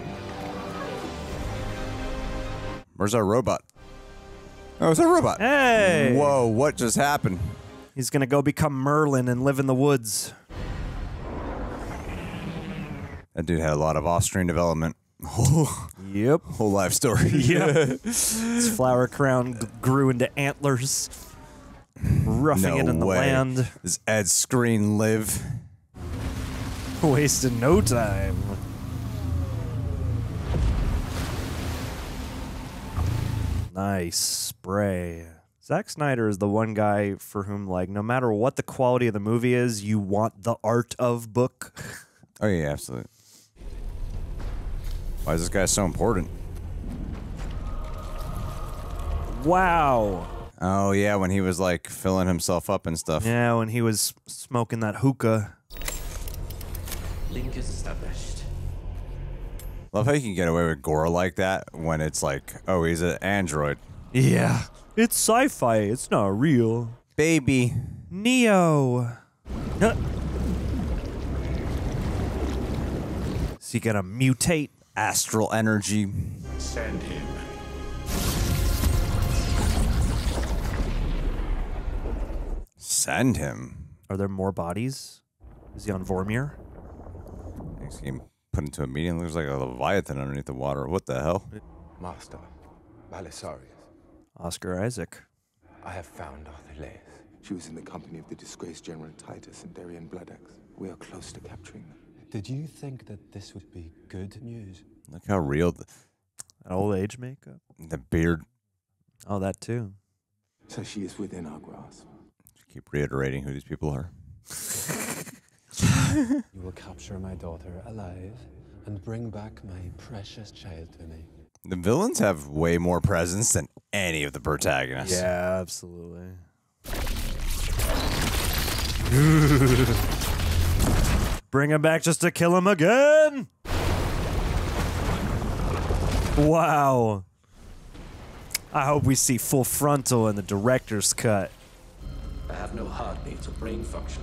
Where's our robot? Oh, it's a robot. Hey! Whoa, what just happened? He's gonna go become Merlin and live in the woods. That dude had a lot of off-screen development. Oh yep. Whole life story. yep. Its flower crown grew into antlers, roughing no it in the way. land. This ad screen live. Wasting no time. Nice spray. Zack Snyder is the one guy for whom, like, no matter what the quality of the movie is, you want the art of book. Oh, yeah, absolutely. Why is this guy so important? Wow. Oh yeah, when he was like filling himself up and stuff. Yeah, when he was smoking that hookah. Link is established. Love how you can get away with gore like that when it's like, oh, he's an android. Yeah. It's sci-fi. It's not real. Baby. Neo. Huh. Is he gonna mutate? Astral energy. Send him. Send him. Are there more bodies? Is he on Vormir? He's getting put into a medium. Looks like a leviathan underneath the water. What the hell? Master, Balisarius, Oscar Isaac. I have found Arthur She was in the company of the disgraced General Titus and Darrian Bloodaxe. We are close to capturing them. Did you think that this would be good news? Look how real the, old age makeup. the beard. Oh, that too. So she is within our grasp. Keep reiterating who these people are. You will capture my daughter alive and bring back my precious child to me. The villains have way more presence than any of the protagonists. Yeah, absolutely. Bring him back just to kill him again. Wow. I hope we see full frontal in the director's cut. I have no heartbeat or brain function.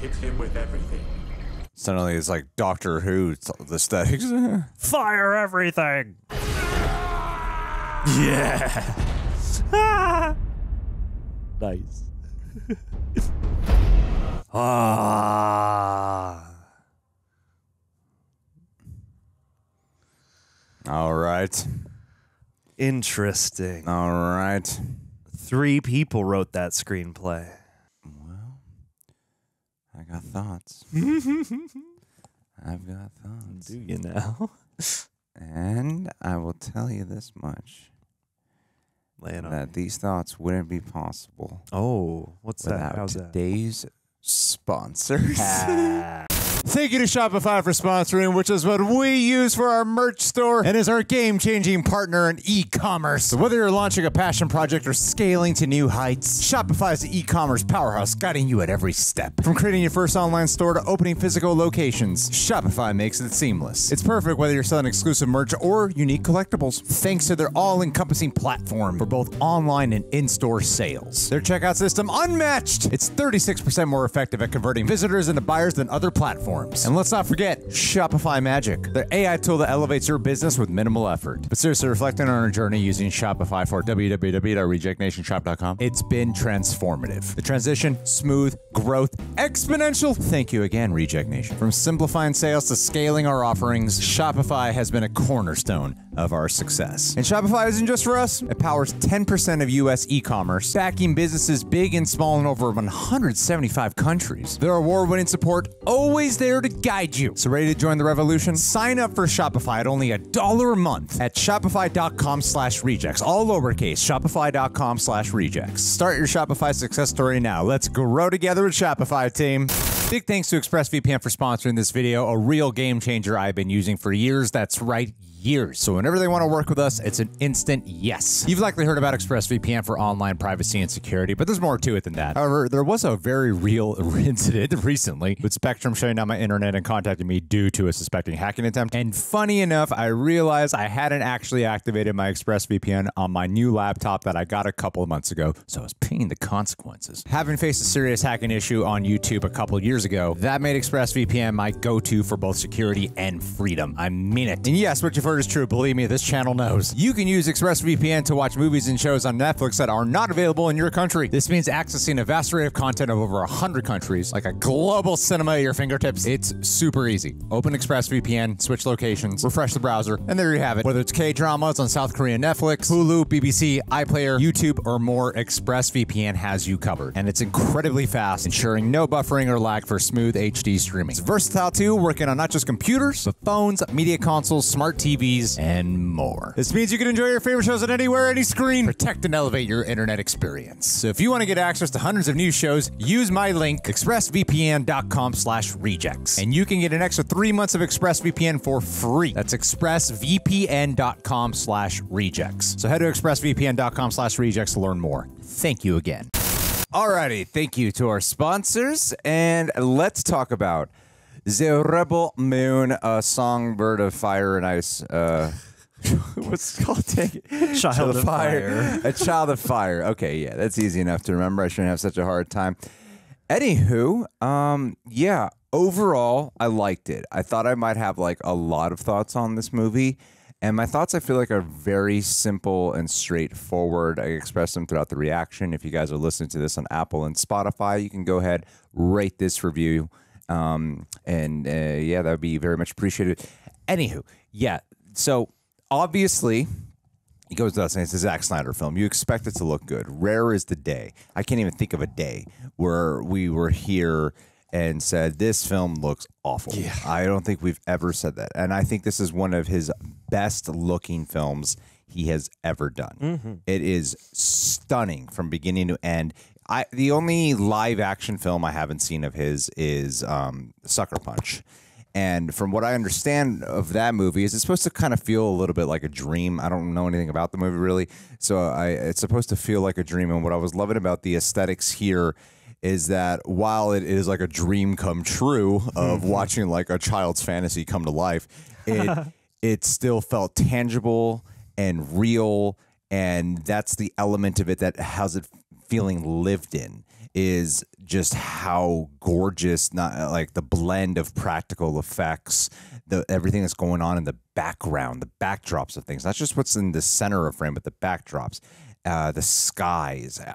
Hit him with everything. Suddenly it's like Doctor Who, the aesthetics. Fire everything. Yeah. Ah. nice. ah. All right. Interesting. All right. Three people wrote that screenplay. Well, I got thoughts. I've got thoughts. Do you know? And I will tell you this much. Lay it on that these thoughts wouldn't be possible. Oh, what's that? How's that? Sponsors. Thank you to Shopify for sponsoring, which is what we use for our merch store and is our game changing partner in e commerce. So, whether you're launching a passion project or scaling to new heights, Shopify is the e commerce powerhouse guiding you at every step. From creating your first online store to opening physical locations, Shopify makes it seamless. It's perfect whether you're selling exclusive merch or unique collectibles, thanks to their all encompassing platform for both online and in store sales. Their checkout system unmatched. It's 36% more effective at converting visitors into buyers than other platforms. And let's not forget Shopify Magic, the AI tool that elevates your business with minimal effort. But seriously, reflecting on our journey using Shopify for www.rejectnationshop.com, it's been transformative. The transition, smooth, growth, exponential. Thank you again, Reject Nation. From simplifying sales to scaling our offerings, Shopify has been a cornerstone of our success. And Shopify isn't just for us. It powers 10% of US e-commerce, backing businesses big and small in over 175 countries. Their award-winning support always there to guide you. So ready to join the revolution? Sign up for Shopify at only a dollar a month at shopify.com slash rejects. All lowercase, shopify.com slash rejects. Start your Shopify success story now. Let's grow together with Shopify team. Big thanks to ExpressVPN for sponsoring this video, a real game changer I've been using for years. That's right, years. So whenever they want to work with us, it's an instant yes. You've likely heard about ExpressVPN for online privacy and security, but there's more to it than that. However, there was a very real incident recently with Spectrum shutting down my internet and contacting me due to a suspected hacking attempt. And funny enough, I realized I hadn't actually activated my ExpressVPN on my new laptop that I got a couple of months ago, so I was paying the consequences. Having faced a serious hacking issue on YouTube a couple years ago, that made ExpressVPN my go-to for both security and freedom. I mean it. And yes, you've heard is true. Believe me, this channel knows. You can use ExpressVPN to watch movies and shows on Netflix that are not available in your country. This means accessing a vast array of content of over 100 countries, like a global cinema at your fingertips. It's super easy. Open ExpressVPN, switch locations, refresh the browser, and there you have it. Whether it's K-dramas on South Korean Netflix, Hulu, BBC, iPlayer, YouTube, or more, ExpressVPN has you covered. And it's incredibly fast, ensuring no buffering or lag for smooth HD streaming. It's versatile too, working on not just computers, but phones, media consoles, smart TVs, TVs, and more. This means you can enjoy your favorite shows on anywhere, any screen, protect and elevate your internet experience. So if you want to get access to hundreds of new shows, use my link, expressvpn.com slash rejects. And you can get an extra three months of ExpressVPN for free. That's expressvpn.com slash rejects. So head to expressvpn.com slash rejects to learn more. Thank you again. Alrighty, thank you to our sponsors, and let's talk about the Rebel Moon, a songbird of fire and ice. Uh, what's it called? It. Child of fire. a child of fire. Okay, yeah, that's easy enough to remember. I shouldn't have such a hard time. Anywho, um, yeah, overall, I liked it. I thought I might have like a lot of thoughts on this movie. And my thoughts, I feel like, are very simple and straightforward. I express them throughout the reaction. If you guys are listening to this on Apple and Spotify, you can go ahead, rate this review. Um, and uh, yeah, that would be very much appreciated. Anywho, yeah. So obviously, it goes without saying it's a Zack Snyder film. You expect it to look good. Rare is the day. I can't even think of a day where we were here and said this film looks awful. I don't think we've ever said that, and I think this is one of his best looking films he has ever done. Mhm. It is stunning from beginning to end. I the only live action film I haven't seen of his is um, Sucker Punch. And from what I understand of that movie, is it's supposed to kind of feel a little bit like a dream. I don't know anything about the movie really, so I it's supposed to feel like a dream. And what I was loving about the aesthetics here is that while it is like a dream come true of watching like a child's fantasy come to life, it it still felt tangible and real, and that's the element of it that has it feeling lived in is just how gorgeous not uh, like the blend of practical effects the everything that's going on in the background the backdrops of things not just what's in the center of frame but the backdrops uh, the skies uh,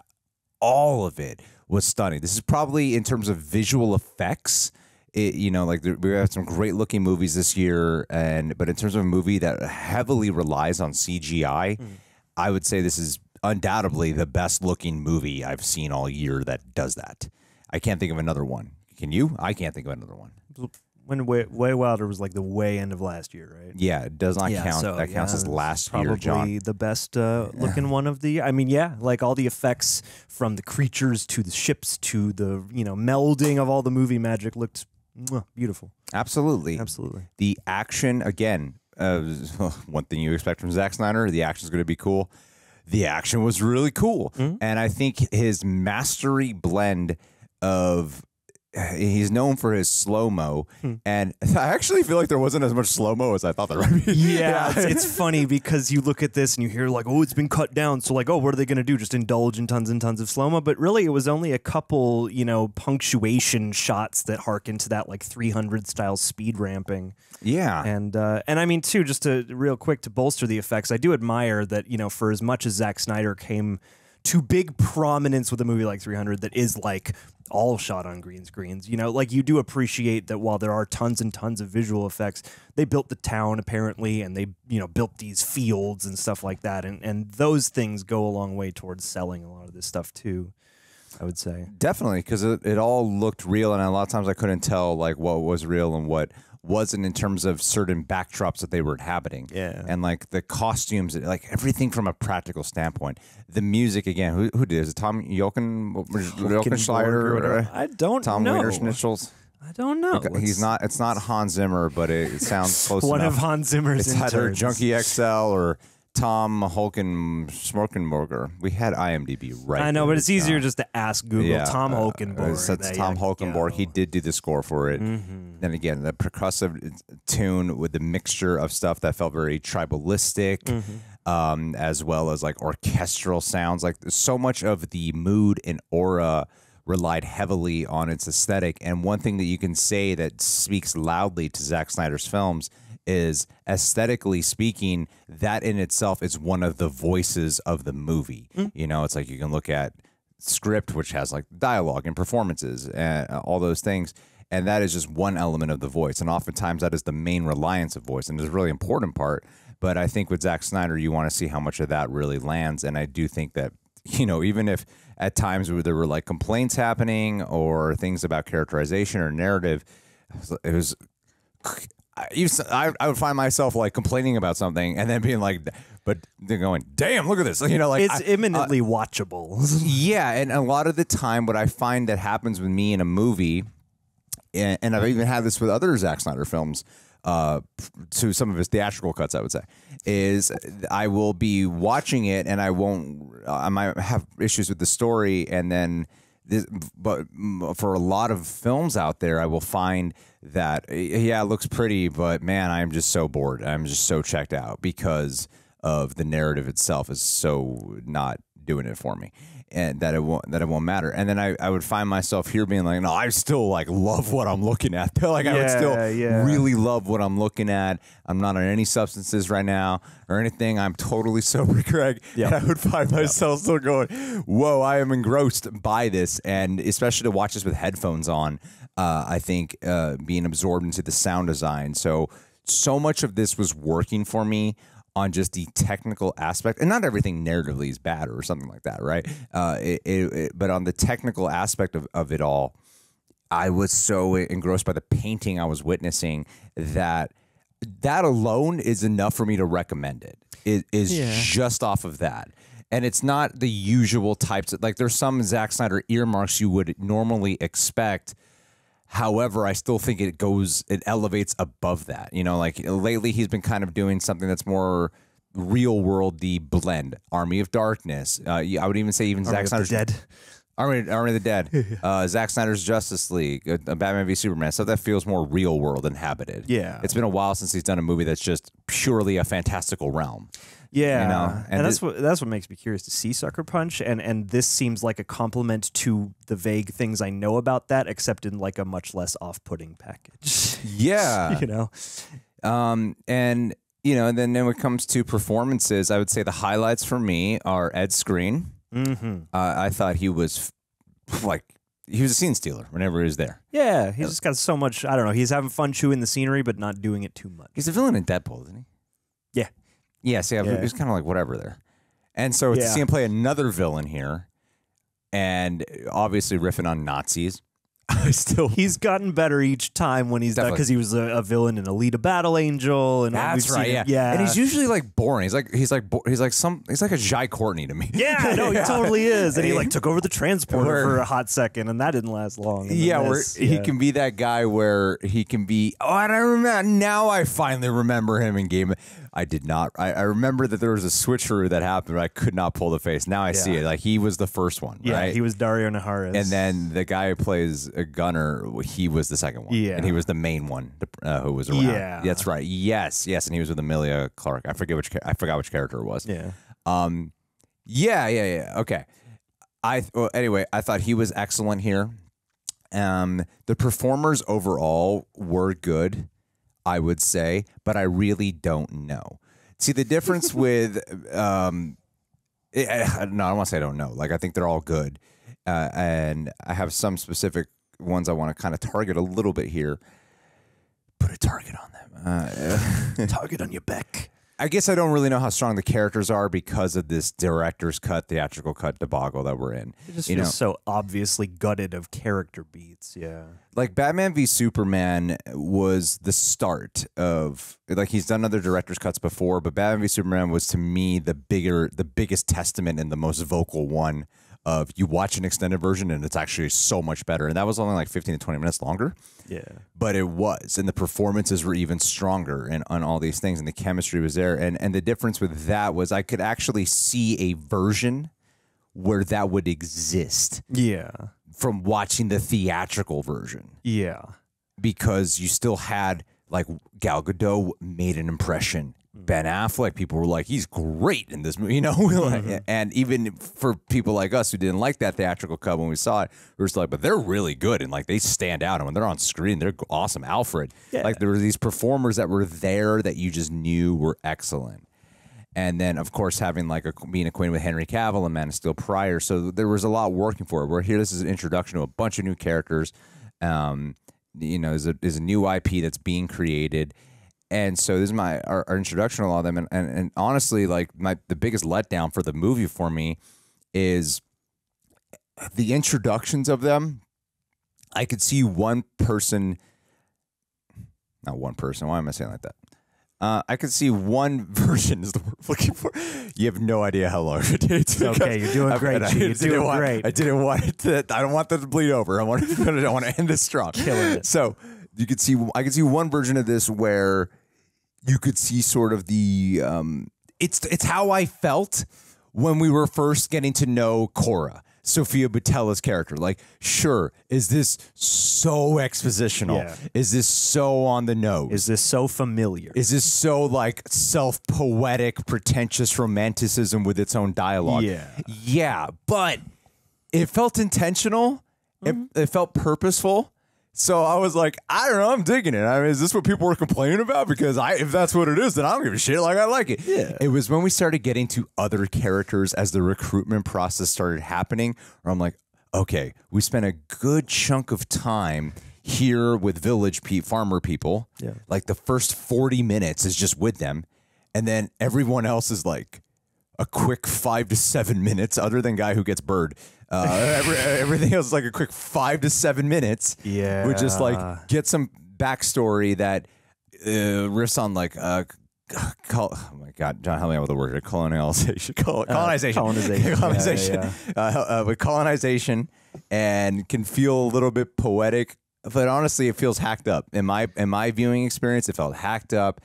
all of it was stunning. This is probably in terms of visual effects it, you know, like there, we have some great looking movies this year, and but in terms of a movie that heavily relies on CGI, mm. I would say this is undoubtedly the best looking movie I've seen all year that does that. I can't think of another one. Can you? I can't think of another one. When Way, Way Wilder was like the way end of last year, right? Yeah, it does not Yeah, count. so, that counts yeah, as it's last probably year, John. the best uh, looking one of the. I mean, yeah, like all the effects from the creatures to the ships to the you know melding of all the movie magic looked mwah, beautiful. Absolutely. Absolutely. The action, again, uh, one thing you expect from Zack Snyder, the action is going to be cool. The action was really cool. Mm-hmm. And I think his mastery blend of. He's known for his slow mo, and I actually feel like there wasn't as much slow mo as I thought there would be. Yeah, it's, it's funny because you look at this and you hear like, oh, it's been cut down. So like, oh, what are they going to do? Just indulge in tons and tons of slow mo? But really, it was only a couple, you know, punctuation shots that harken to that like 300 style speed ramping. Yeah, and uh, and I mean too, just to real quick to bolster the effects, I do admire that you know for as much as Zack Snyder came to big prominence with a movie like 300 that is like all shot on green screens. You know, like you do appreciate that while there are tons and tons of visual effects, they built the town apparently and they, you know, built these fields and stuff like that. And and those things go a long way towards selling a lot of this stuff too, I would say. Definitely, because it, it all looked real, and a lot of times I couldn't tell like what was real and what wasn't in terms of certain backdrops that they were inhabiting. Yeah, and like the costumes, like everything from a practical standpoint. The music again, who who did it? is it? Tom Yolken, Yolkenschleider? or whatever. I don't Tom know. Wiener-Schnitzels? I don't know. Okay, he's not. It's not Hans Zimmer, but it, it sounds close to One enough. of Hans Zimmer's It's either interns. Junkie XL or Tom Holken Smorkenborger. We had IMDb right. I know, but it's easier just to ask Google Tom uh, Holkenborg. It's, it's There Tom Holkenborg. He did do the score for it. Mhm. Then again, the percussive tune with the mixture of stuff that felt very tribalistic, Mm-hmm. um, as well as like orchestral sounds. Like so much of the mood and aura relied heavily on its aesthetic. And one thing that you can say that speaks loudly to Zack Snyder's films is aesthetically speaking, that in itself is one of the voices of the movie. Mm. You know, it's like you can look at script, which has like dialogue and performances and uh, all those things. And that is just one element of the voice. And oftentimes that is the main reliance of voice and is a really important part. But I think with Zack Snyder, you want to see how much of that really lands. And I do think that, you know, even if at times where there were like complaints happening or things about characterization or narrative, it was I, I, I would find myself like complaining about something and then being like, but they're going, damn, look at this. You know, like it's I- imminently watchable. yeah, and a lot of the time, what I find that happens with me in a movie, and, and I've even had this with other Zack Snyder films, uh, to some of his theatrical cuts, I would say, is I will be watching it and I won't, I might have issues with the story, and then. This, but for a lot of films out there, I will find that eh, yeah, it looks pretty, but man, I'm just so bored. I'm just so checked out because of the narrative itself is so not doing it for me and that it won't that it won't matter. And then I, I would find myself here being like no i still like love what i'm looking at. Like i would still Yeah, yeah. really love what i'm looking at. I'm not on any substances right now or anything. I'm totally sober greg. And i would find myself still going whoa i am engrossed by this. And especially to watch this with headphones on uh, i think uh, being absorbed into the sound design. So so much of this was working for me on just the technical aspect, and not everything narratively is bad or something like that, right? Uh, it, it, it- but on the technical aspect of, of it all, I was so engrossed by the painting I was witnessing that that alone is enough for me to recommend it. It is Yeah. just off of that. And it's not the usual types of like there's some Zack Snyder earmarks you would normally expect. However, I still think it goes, it elevates above that. You know, like lately he's been kind of doing something that's more real world, the blend. Army of Darkness. Uh, I would even say even Army Zack Snyder's Dead. Army, Army of the Dead. uh, Zack Snyder's Justice League. Uh, Batman v Superman. Stuff that feels more real world inhabited. Yeah. It's been a while since he's done a movie that's just purely a fantastical realm. Yeah, You know, and, and that's thi- what that's what makes me curious to see Sucker Punch, and and this seems like a compliment to the vague things I know about that, except in like a much less off-putting package. Yeah. you know, Um, and you know, and then when it comes to performances, I would say the highlights for me are Ed Skrein. Mhm. Uh, I thought he was like he was a scene stealer whenever he was there. yeah, he's just got so much. I don't know. He's having fun chewing the scenery, but not doing it too much. He's a villain in Deadpool, isn't he? Yeah. Yeah, see, Yeah. it was kind of like whatever there. And so to see him play another villain here, and obviously riffing on Nazis, I still He's gotten better each time when he's Definitely. because he was a, a villain in Alita Battle Angel, and That's right, yeah, yeah, And he's usually like boring. He's like he's like he's like some he's like a Jai Courtney to me. Yeah, no, he Yeah. totally is. And he like took over the transporter Where- for a hot second, and that didn't last long. Yeah, where this, he can be that guy where he can be. Oh, I don't remember now. I finally remember him in game. I did not. I, I remember that there was a switcheroo that happened, but I could not pull the face. Now I see it. Like he was the first one, Yeah, right? he was Daario Naharis. and then the guy who plays a Gunnar, he was the second one. Yeah. and he was the main one uh, who was around. Yeah. that's right. Yes, yes, and he was with Emilia Clarke. I forget which. I forgot which character it was. Yeah. Um. Yeah. Yeah. Yeah. Okay. I. Well, anyway, I thought he was excellent here. Um. The performers overall were good, I would say, but I really don't know. See the difference with um. eh, eh, no, I don't want to say I don't know. Like I think they're all good, uh, and I have some specific ones I want to kind of target a little bit here. Put a target on them. Uh, target on your back. I guess I don't really know how strong the characters are because of this director's cut, theatrical cut debacle that we're in. It just you feels know, so obviously gutted of character beats. Yeah. like Batman v Superman was the start of like he's done other director's cuts before, but Batman v Superman was to me the bigger, the biggest testament and the most vocal one of you watch an extended version and it's actually so much better. And that was only like fifteen to twenty minutes longer. Yeah. but it was and the performances were even stronger and on all these things and the chemistry was there and and the difference with that was i could actually see a version where that would exist Yeah. from watching the theatrical version Yeah. because you still had like gal gadot made an impression ben affleck people were like he's great in this movie you know? Like, and even for people like us who didn't like that theatrical cut when we saw it we were just like but they're really good and like they stand out. And when they're on screen. They're awesome. Alfred. Like there were these performers that were there that you just knew were excellent. And then of course having like a, being acquainted with Henry Cavill and Man of Steel prior, so there was a lot working for it. Where here, this is an introduction to a bunch of new characters. Um, you know, there's a, there's a new IP that's being created, and so this is my our, our introduction to a lot of them. And, and and honestly, like my the biggest letdown for the movie for me is the introductions of them. I could see one person not one person. Why am I saying like that? Uh, I could see one version is the word I'm looking for. You have no idea how long it takes. okay, you're doing great, I, you're doing want- great. I didn't want it to. I don't want that to bleed over. I want. I want to end this strong. Killing it. So you could see. I could see one version of this where you could see sort of the. Um, it's it's how I felt when we were first getting to know Kora. Sofia Boutella's character. Like, sure, is this so expositional? Yeah. Is this so on the nose? Is this so familiar? Is this so like self poetic, pretentious romanticism with its own dialogue? Yeah. Yeah, but it felt intentional. Mm-hmm. It, it felt purposeful. So I was like, I don't know, I'm digging it. I mean, is this what people were complaining about? Because I, if that's what it is, then I don't give a shit. Like I like it. Yeah. It was when we started getting to other characters as the recruitment process started happening, where I'm like, okay, we spent a good chunk of time here with village pe- farmer people. Yeah. Like the first 40 minutes is just with them. And then everyone else is like a quick five to seven minutes, other than guy who gets bird. Uh, every, everything else is like a quick five to seven minutes. Yeah. Would just like get some backstory that uh, riffs on like uh, col- oh my god, John, help me out with the word colonization, Col- colonization, colonization. Yeah, colonization, yeah, Uh, uh, with colonization, and can feel a little bit poetic, but honestly, it feels hacked up. In my in my viewing experience, it felt hacked up.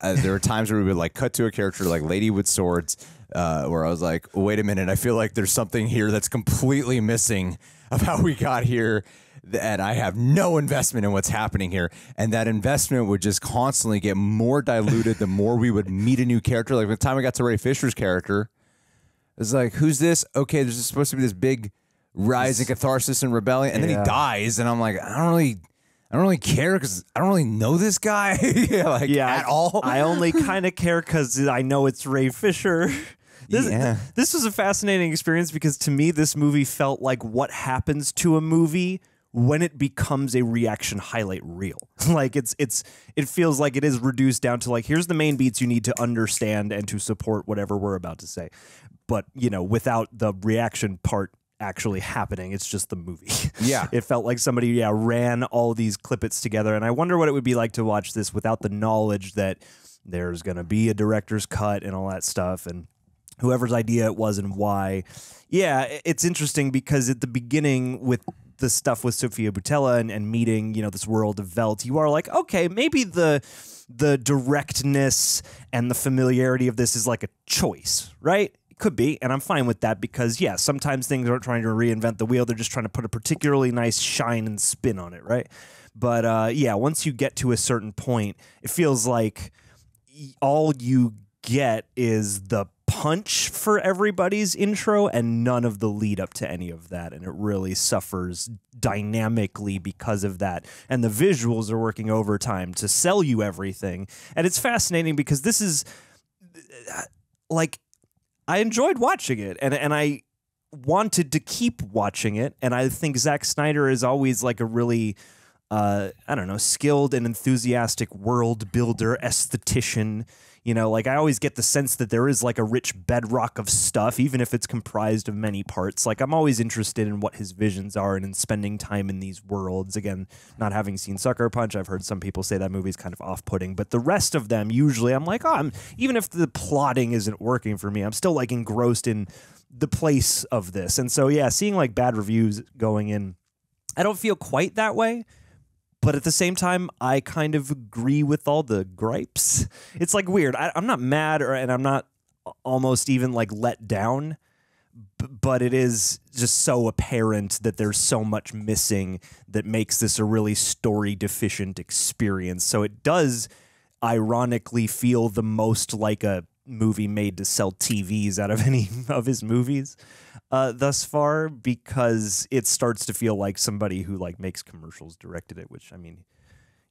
Uh, there were times where we would like cut to a character like Lady with Swords, uh, where I was like, wait a minute, I feel like there's something here that's completely missing of how we got here. That I have no investment in what's happening here. And that investment would just constantly get more diluted the more we would meet a new character. Like by the time I got to Ray Fisher's character, it's like, who's this? Okay, there's supposed to be this big rise in catharsis and rebellion, and then Yeah. he dies, and I'm like, I don't really, I don't really care because I don't really know this guy, like yeah, at I- all. I only kind of care because I know it's Ray Fisher. This, Yeah. this was a fascinating experience because to me, this movie felt like what happens to a movie when it becomes a reaction highlight reel. like it's it's it feels like it is reduced down to like here's the main beats you need to understand and to support whatever we're about to say. But you know, without the reaction part actually happening, it's just the movie. Yeah. it felt like somebody yeah ran all these clippets together and i wonder what it would be like to watch this without the knowledge that there's going to be a director's cut and all that stuff and whoever's idea it was and why yeah it's interesting because at the beginning with the stuff with Sofia Boutella and, and meeting, you know, this world of Velt, you are like, okay, maybe the the directness and the familiarity of this is like a choice, right? It could be, and I'm fine with that because yeah, sometimes things aren't trying to reinvent the wheel; they're just trying to put a particularly nice shine and spin on it, right? But uh, yeah, once you get to a certain point, it feels like all you get is the punch for everybody's intro and none of the lead up to any of that. And it really suffers dynamically because of that. And the visuals are working overtime to sell you everything. And it's fascinating because this is like I enjoyed watching it. And and I wanted to keep watching it. And I think Zack Snyder is always like a really uh, I don't know, skilled and enthusiastic world builder, esthetician. You know, like I always get the sense that there is like a rich bedrock of stuff, even if it's comprised of many parts. Like I'm always interested in what his visions are and in spending time in these worlds. Again, not having seen Sucker Punch, I've heard some people say that movie's kind of off-putting, but the rest of them usually I'm like, oh, I'm even if the plotting isn't working for me, I'm still like engrossed in the place of this. And so yeah, seeing like bad reviews going in, I don't feel quite that way but at the same time, I kind of agree with all the gripes. It's like weird. I, I'm not mad, or and I'm not almost even like let down. But it is just so apparent that there's so much missing that makes this a really story deficient experience. So it does ironically feel the most like a movie made to sell TVs out of any of his movies uh, thus far because it starts to feel like somebody who like makes commercials directed it. Which I mean,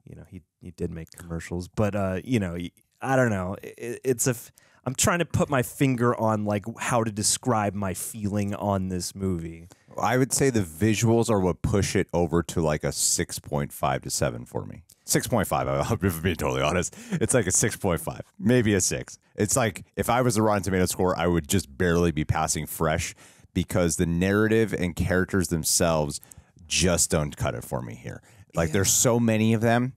you know, he he did make commercials, but uh, you know, I don't know. It, it's a. f- I'm trying to put my finger on like how to describe my feeling on this movie. I would say the visuals are what push it over to like a 6.5 to 7 for me. 6.5, I'm being totally honest. It's like a 6.5, maybe a 6. It's like if I was a Rotten Tomato score, I would just barely be passing fresh because the narrative and characters themselves just don't cut it for me here. Like there's so many of them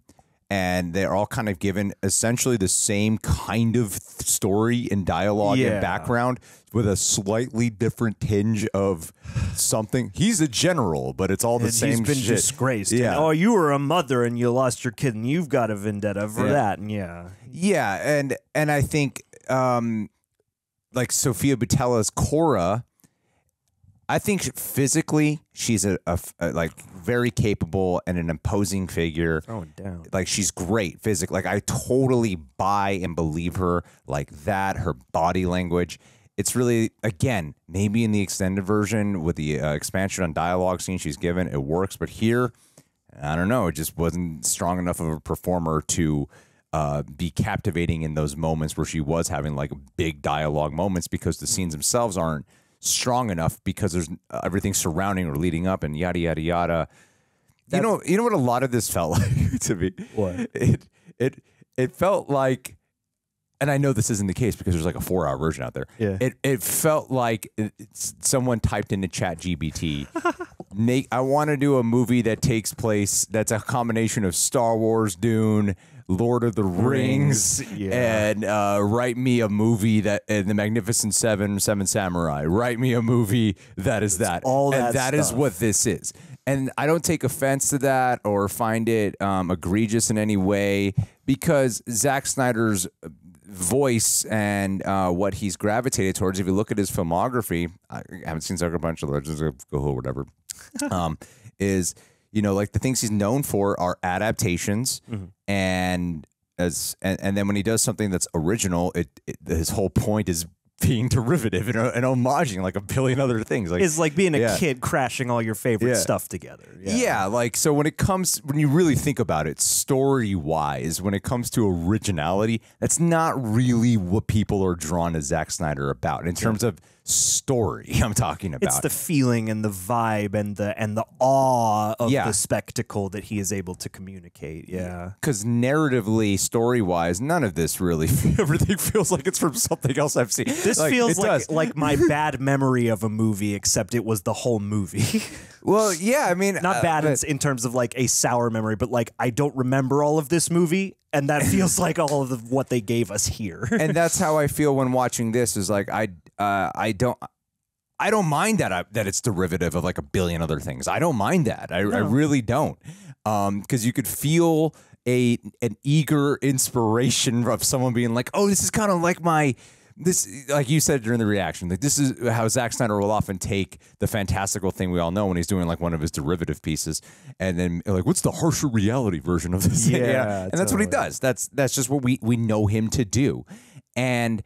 and they're all kind of given essentially the same kind of story and dialogue Yeah. and background with a slightly different tinge of something. He's a general, but it's all the And same he's been shit. disgraced. Yeah. And, oh, you were a mother and you lost your kid, and you've got a vendetta for Yeah. that. And yeah, Yeah, and and I think um like Sofia Boutella's Kora, I think physically she's a like very capable and an imposing figure. Throwing down. Like she's great physically. Like I totally buy and believe her like that. Her body language. It's really again maybe in the extended version with the uh, expansion on dialogue scene she's given it works, but here I don't know. It just wasn't strong enough of a performer to uh, be captivating in those moments where she was having like big dialogue moments because the scenes themselves aren't strong enough because there's uh, everything surrounding or leading up and yada yada yada. you know, you know what a lot of this felt like to me. What? it it it felt like, and I know this isn't the case because there's like a four hour version out there. Yeah. It it felt like it- someone typed into Chat GPT. Nate, I want to do a movie that takes place that's a combination of Star Wars, Dune, Lord of the Rings, Rings, yeah. and uh, write me a movie that and the Magnificent Seven, Seven Samurai. Write me a movie that is that. all and that that is what this is. And I don't take offense to that or find it um, egregious in any way because Zack Snyder's voice and uh, what he's gravitated towards. If you look at his filmography, I haven't seen Sucker Punch, Legends of Go or whatever, um, is you know like the things he's known for are adaptations mm-hmm. and as and, and then when he does something that's original, it, it his whole point is being derivative and, and homaging like a billion other things. Like it's like being a yeah. kid crashing all your favorite Yeah. stuff together. Yeah. like so when it comes when you really think about it, story wise, when it comes to originality, that's not really what people are drawn to Zack Snyder about in terms of story. I'm talking about. It's the feeling and the vibe and the and the awe of Yeah. the spectacle that he is able to communicate. Yeah. because narratively, story wise, none of this really everything feels like it's from something else I've seen. This Like, feels like does. like my bad memory of a movie, except it was the whole movie. well, yeah, I mean, not uh, bad in, but- in terms of like a sour memory, but like I don't remember all of this movie, and that feels like all of the, what they gave us here. and that's how I feel when watching this. Is like I uh, I don't. I don't mind that I, that it's derivative of like a billion other things. I don't mind that. I, I really don't, because you could feel a an eager inspiration of someone being like, "Oh, this is kind of like my this." Like you said during the reaction, like this is how Zack Snyder will often take the fantastical thing we all know when he's doing like one of his derivative pieces, and then like, "What's the harsher reality version of this?" thing?" Yeah, and that's what he does. That's that's just what we we know him to do, and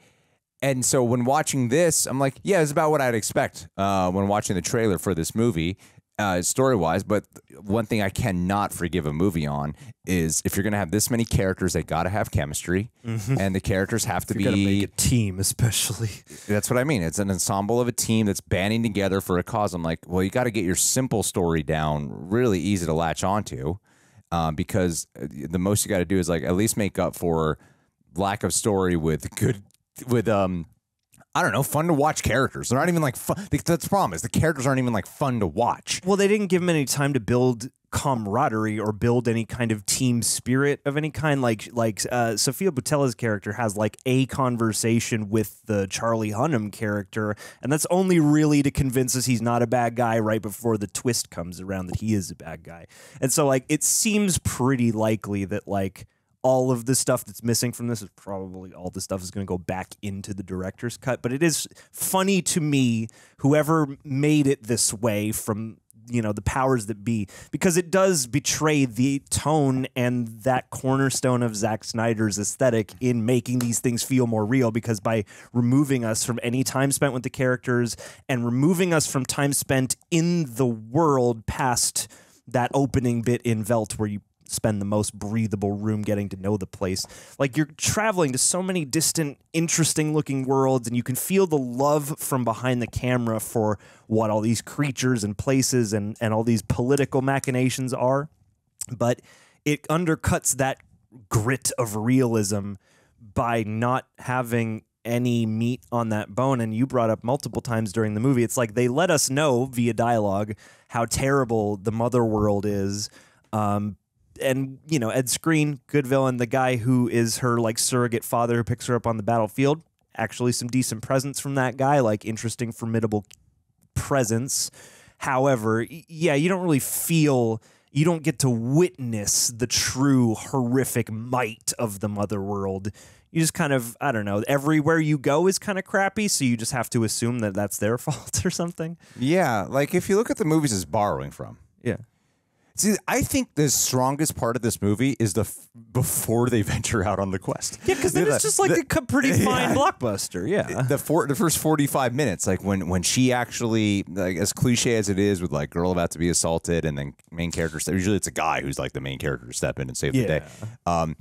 and so when watching this, I'm like, yeah, it's about what I'd expect uh, when watching the trailer for this movie, uh, story wise. But one thing I cannot forgive a movie on is if you're going to have this many characters, they got to have chemistry, Mhm. and the characters have to be make a team, especially. that's what I mean. It's an ensemble of a team that's banding together for a cause. I'm like, well, you got to get your simple story down really easy to latch onto, um, because uh, the most you got to do is like at least make up for lack of story with good with um. I don't know, fun to watch characters. They're not even like fun. That's the problem is the characters aren't even like fun to watch. Well, they didn't give him any time to build camaraderie or build any kind of team spirit of any kind. Like like uh, Sofia Boutella's character has like a conversation with the Charlie Hunnam character, and that's only really to convince us he's not a bad guy right before the twist comes around that he is a bad guy. And so like it seems pretty likely that like all of the stuff that's missing from this is probably all the stuff is going to go back into the director's cut. But it is funny to me, whoever made it this way from you know the powers that be, because it does betray the tone and that cornerstone of Zack Snyder's aesthetic in making these things feel more real. Because by removing us from any time spent with the characters and removing us from time spent in the world past that opening bit in Velt where you spend the most breathable room getting to know the place. Like you're traveling to so many distant, interesting looking worlds, and you can feel the love from behind the camera for what all these creatures and places and, and all these political machinations are. But it undercuts that grit of realism by not having any meat on that bone. And you brought up multiple times during the movie, it's like they let us know via dialogue how terrible the mother world is. Um, and you know Ed Skrein, good villain. The guy who is her like surrogate father who picks her up on the battlefield. Actually, some decent presence from that guy, like interesting, formidable presence. However, yeah, you don't really feel. You don't get to witness the true horrific might of the mother world. You just kind of, I don't know, everywhere you go is kind of crappy, so you just have to assume that that's their fault or something. Yeah, like if you look at the movies it's borrowing from. Yeah. See, I think the strongest part of this movie is the f- before they venture out on the quest. Yeah, because then it's just like a pretty fine Yeah. blockbuster. Yeah. the for, the first 45 minutes like when when she actually like as cliche as it is with like girl about to be assaulted and then main character step usually it's a guy who's like the main character to step in and save the day um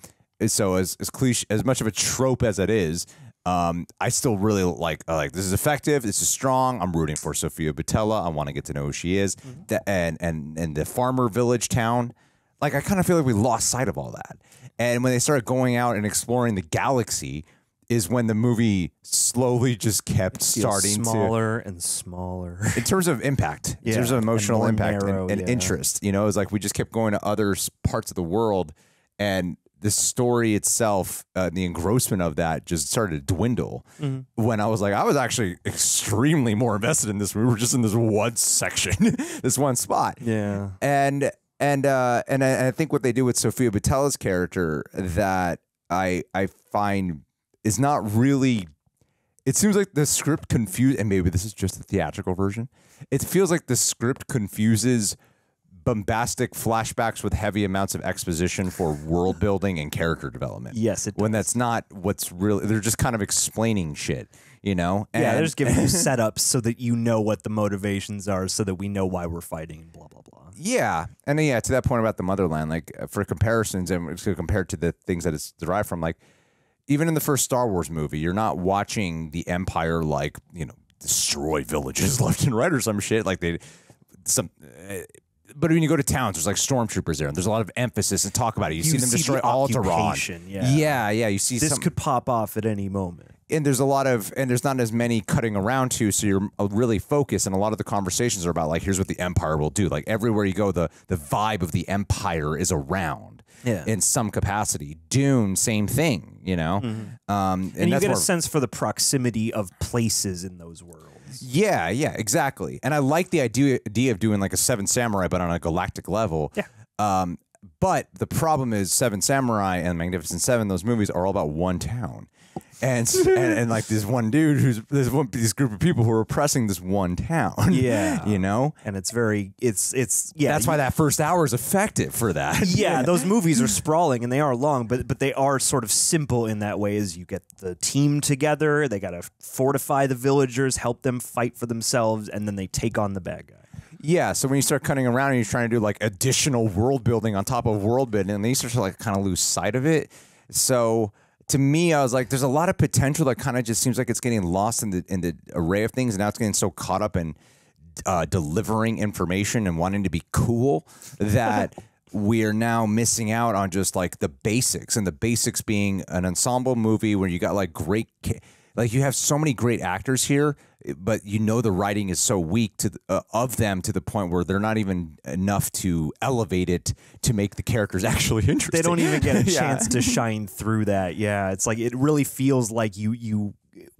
so as as cliche as much of a trope as it is um i still really like uh, like this is effective this is strong i'm rooting for Sofia Boutella. i want to get to know who she is The- and and and the farmer village town like I kind of feel like we lost sight of all that. And when they started going out and exploring the galaxy, is when the movie slowly just kept starting smaller and smaller. in terms of impact, in Yeah, terms of emotional more impact and- narrow, and, yeah. interest. You know, it's like we just kept going to other parts of the world, and the story itself, uh, the engrossment of that, just started to dwindle. Mhm. When I was like, I was actually extremely more invested in this. We were just in this one section, this one spot Yeah. and and uh and I, and I think what they do with Sofia Boutella's character that I I find is not really it seems like the script confuse and maybe this is just the theatrical version it feels like the script confuses bombastic flashbacks with heavy amounts of exposition for world building and character development Yes, it when that's not what's really they're just kind of explaining shit you know yeah, they're just giving you setups so that you know what the motivations are, so that we know why we're fighting and blah blah blah. Yeah, and yeah, to that point about the motherland, like uh, for comparisons and it's compared to the things that it's derived from, like even in the first Star Wars movie, you're not watching the Empire like you know destroy villages left and right or some shit like they some. But when you go to towns, there's like stormtroopers there, and there's a lot of emphasis and talk about it. You, see them destroy the Alderaan. Yeah. yeah, yeah. You see this some, could pop off at any moment. and there's a lot of and there's not as many cutting around to so you're uh, really focused and a lot of the conversations are about like here's what the empire will do like everywhere you go the the vibe of the empire is around Yeah. in some capacity dune same thing you know um and, And, you get a sense for the proximity of places in those yeah yeah exactly. And i like the idea idea of doing like a seven samurai but on a galactic level. Yeah. Um but the problem is seven samurai and magnificent seven those movies are all about one town and, and and like this one dude who's there's one this group of people who are oppressing this one town. Yeah. you know, and it's very it's it's yeah. that's why that first hour is effective for that. yeah, those movies are sprawling and they are long, but but they are sort of simple in that way. As you get the team together, they got to fortify the villagers, help them fight for themselves, and then they take on the bad guy. Yeah, so when you start cutting around and you're trying to do like additional world building on top of world building, and then you start to like kind of lose sight of it. So to me, I was like, there's a lot of potential that kind of just seems like it's getting lost in the in the array of things, and now it's getting so caught up in uh, delivering information and wanting to be cool that we are now missing out on just like the basics, and the basics being an ensemble movie where you got like great. Ca- like you have so many great actors here, but you know the writing is so weak to the, uh, of them to the point where they're not even enough to elevate it to make the characters actually interesting. They don't even get a Yeah. chance to shine through that. Yeah, it's like it really feels like you you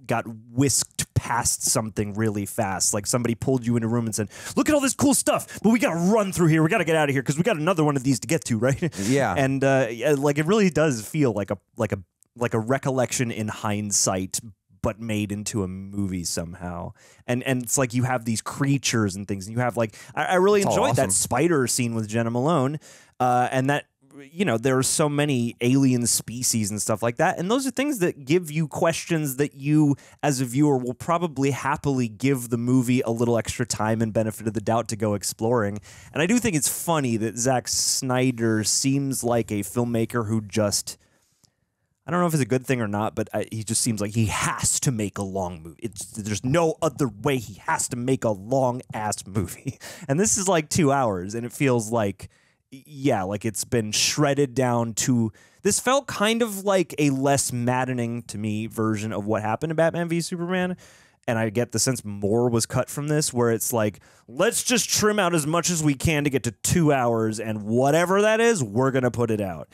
got whisked past something really fast. Like somebody pulled you in a room and said, "Look at all this cool stuff, but we got to run through here. We got to get out of here because we got another one of these to get to, right?" Yeah. and uh, yeah, like it really does feel like a like a like a recollection in hindsight but made into a movie somehow. And and it's like you have these creatures and things, and you have like I, I really It's enjoyed awesome. that spider scene with Jena Malone, uh, and that you know there are so many alien species and stuff like that, and those are things that give you questions that you as a viewer will probably happily give the movie a little extra time and benefit of the doubt to go exploring. And I do think it's funny that Zack Snyder seems like a filmmaker who just I don't know if it's a good thing or not, but I, he just seems like he has to make a long movie. It's, there's no other way. He has to make a long ass movie, and this is like two hours, and it feels like, yeah, like it's been shredded down to. This felt kind of like a less maddening to me version of what happened to Batman v Superman. and I get the sense more was cut from this, where it's like, let's just trim out as much as we can to get to two hours, and whatever that is, we're gonna put it out.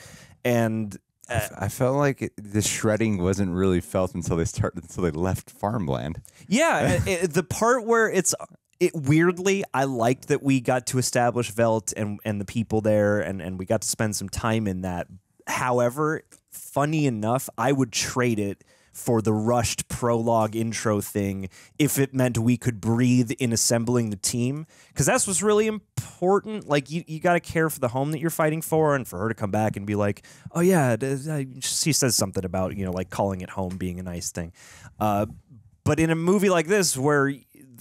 And uh, I felt like it, the shredding wasn't really felt until they started until they left farmland. Yeah, it- it- the part where it's it weirdly, I liked that we got to establish Velt and and the people there, and and we got to spend some time in that. However, funny enough, I would trade it for the rushed prologue intro thing if it meant we could breathe in assembling the team. Because that's what's really important. Like you, you got to care for the home that you're fighting for and for her to come back and be like oh yeah she says something about you know like calling it home being a nice thing. Uh, but in a movie like this where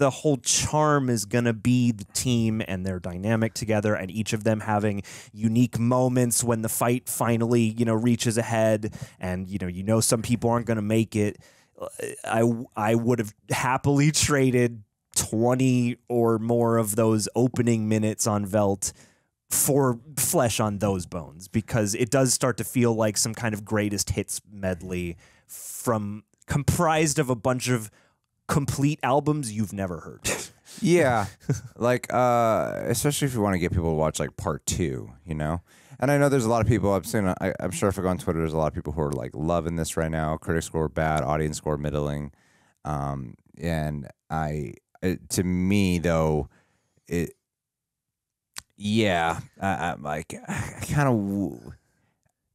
the whole charm is going to be the team and their dynamic together and each of them having unique moments when the fight finally you know reaches a head and you know you know some people aren't going to make it. I i would have happily traded 20 or more of those opening minutes on velt for flesh on those bones because it does start to feel like some kind of greatest hits medley from comprised of a bunch of complete albums you've never heard. Yeah, like uh, especially if you want to get people to watch like part two, you know. And I know there's a lot of people. I'm saying I, I'm sure if I go on Twitter, there's a lot of people who are like loving this right now. Critic score bad, audience score middling. Um, and I, it, to me though, it, yeah, I, I'm like I kind of.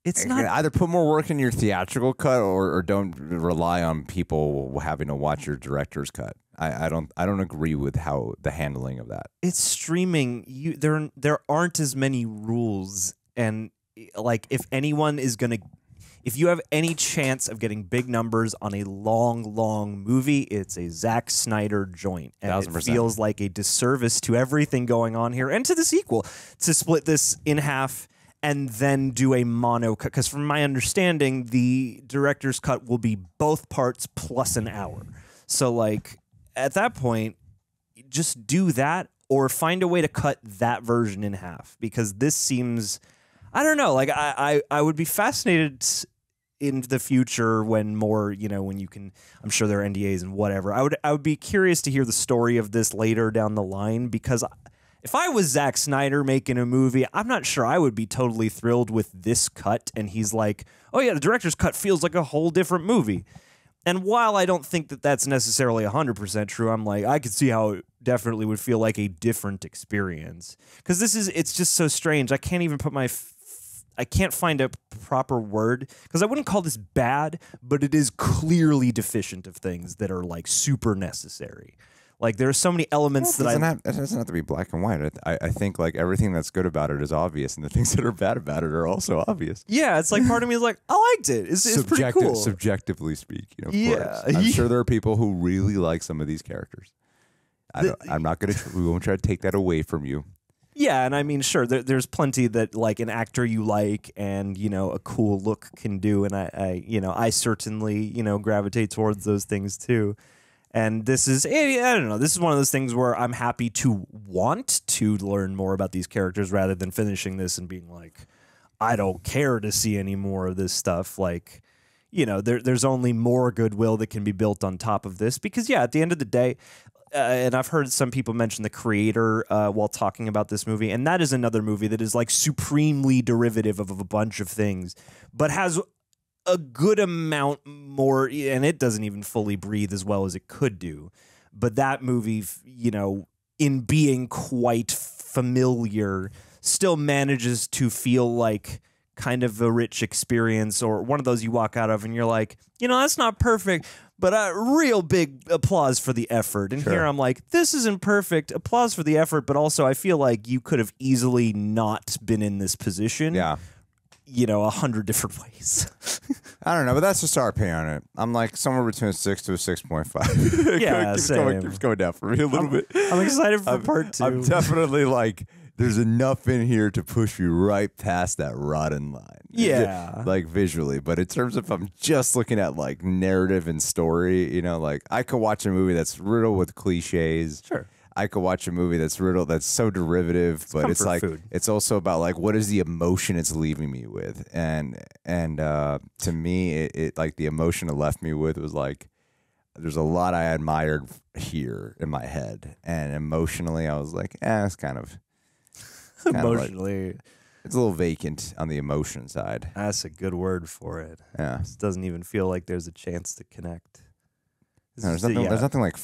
It's not either put more work in your theatrical cut or, or don't rely on people having to watch your director's cut. I, I don't I don't agree with how the handling of that. it's streaming. You there there aren't as many rules and like if anyone is going to if you have any chance of getting big numbers on a long long movie it's a Zack Snyder joint. And it feels like a disservice to everything going on here and to the sequel. To split this in half and then do a mono cut. Because from my understanding the director's cut will be both parts plus an hour. So like at that point just do that or find a way to cut that version in half because this seems I don't know like I I, I would be fascinated in the future when more you know when you can I'm sure there are NDAs and whatever. I would I would be curious to hear the story of this later down the line because if I was Zack Snyder making a movie I'm not sure I would be totally thrilled with this cut and he's like oh yeah the director's cut feels like a whole different movie and while I don't think that that's necessarily 100% true, I'm like, I could see how it definitely would feel like a different experience. Because this is, it's just so strange. I can't even put my, I can't find a proper word. Because I wouldn't call this bad, but it is clearly deficient of things that are like super necessary. Like there are so many elements It that I. doesn't, have, it doesn't have to be black and white. I, I- think like everything that's good about it is obvious, and the things that are bad about it are also obvious. yeah, it's like part of me is like, I liked it. It's, it's pretty cool. Subjectively speaking, of Yeah. course. I'm sure there are people who really like some of these characters. I The- don't, I'm not gonna. We won't try to take that away from you. Yeah, and I mean, sure, there, there's plenty that like an actor you like and you know a cool look can do, and I, I you know, I certainly you know gravitate towards those things too. And this is, eh, I don't know, this is one of those things where I'm happy to want to learn more about these characters rather than finishing this and being like, I don't care to see any more of this stuff. Like, you know, there, there's only more goodwill that can be built on top of this because, yeah, at the end of the day, uh, and I've heard some people mention the creator uh, while talking about this movie, and that is another movie that is like supremely derivative of, of a bunch of things, but has a good amount more, and it doesn't even fully breathe as well as it could do. But that movie, you know, in being quite familiar, still manages to feel like kind of a rich experience or one of those you walk out of and you're like, you know, that's not perfect, but a real big applause for the effort. And here I'm like, this isn't perfect. Applause for the effort, but also I feel like you could have easily not been in this position. Yeah. You know, a hundred different ways. I don't know, but that's just our opinion on it. I'm like somewhere between a six to a six point five. Yeah, keeps going, same. keeps going down for me a little bit. I'm excited for I'm- part two. I'm definitely like, there's enough in here to push you right past that rotten line. Yeah. like visually, but in terms of I'm just looking at like narrative and story, you know, like I could watch a movie that's riddled with cliches. Sure. I could watch a movie that's riddled that's so derivative, but it's like food. it's also about like what is the emotion it's leaving me with, and and uh, to me, it, it like the emotion it left me with was like there's a lot I admired here in my head, and emotionally, I was like, eh, it's kind of kind of like- Emotionally. it's a little vacant on the emotion side. That's a good word for it. Yeah. It doesn't even feel like there's a chance to connect. No, there's the- nothing. yeah. There's nothing like.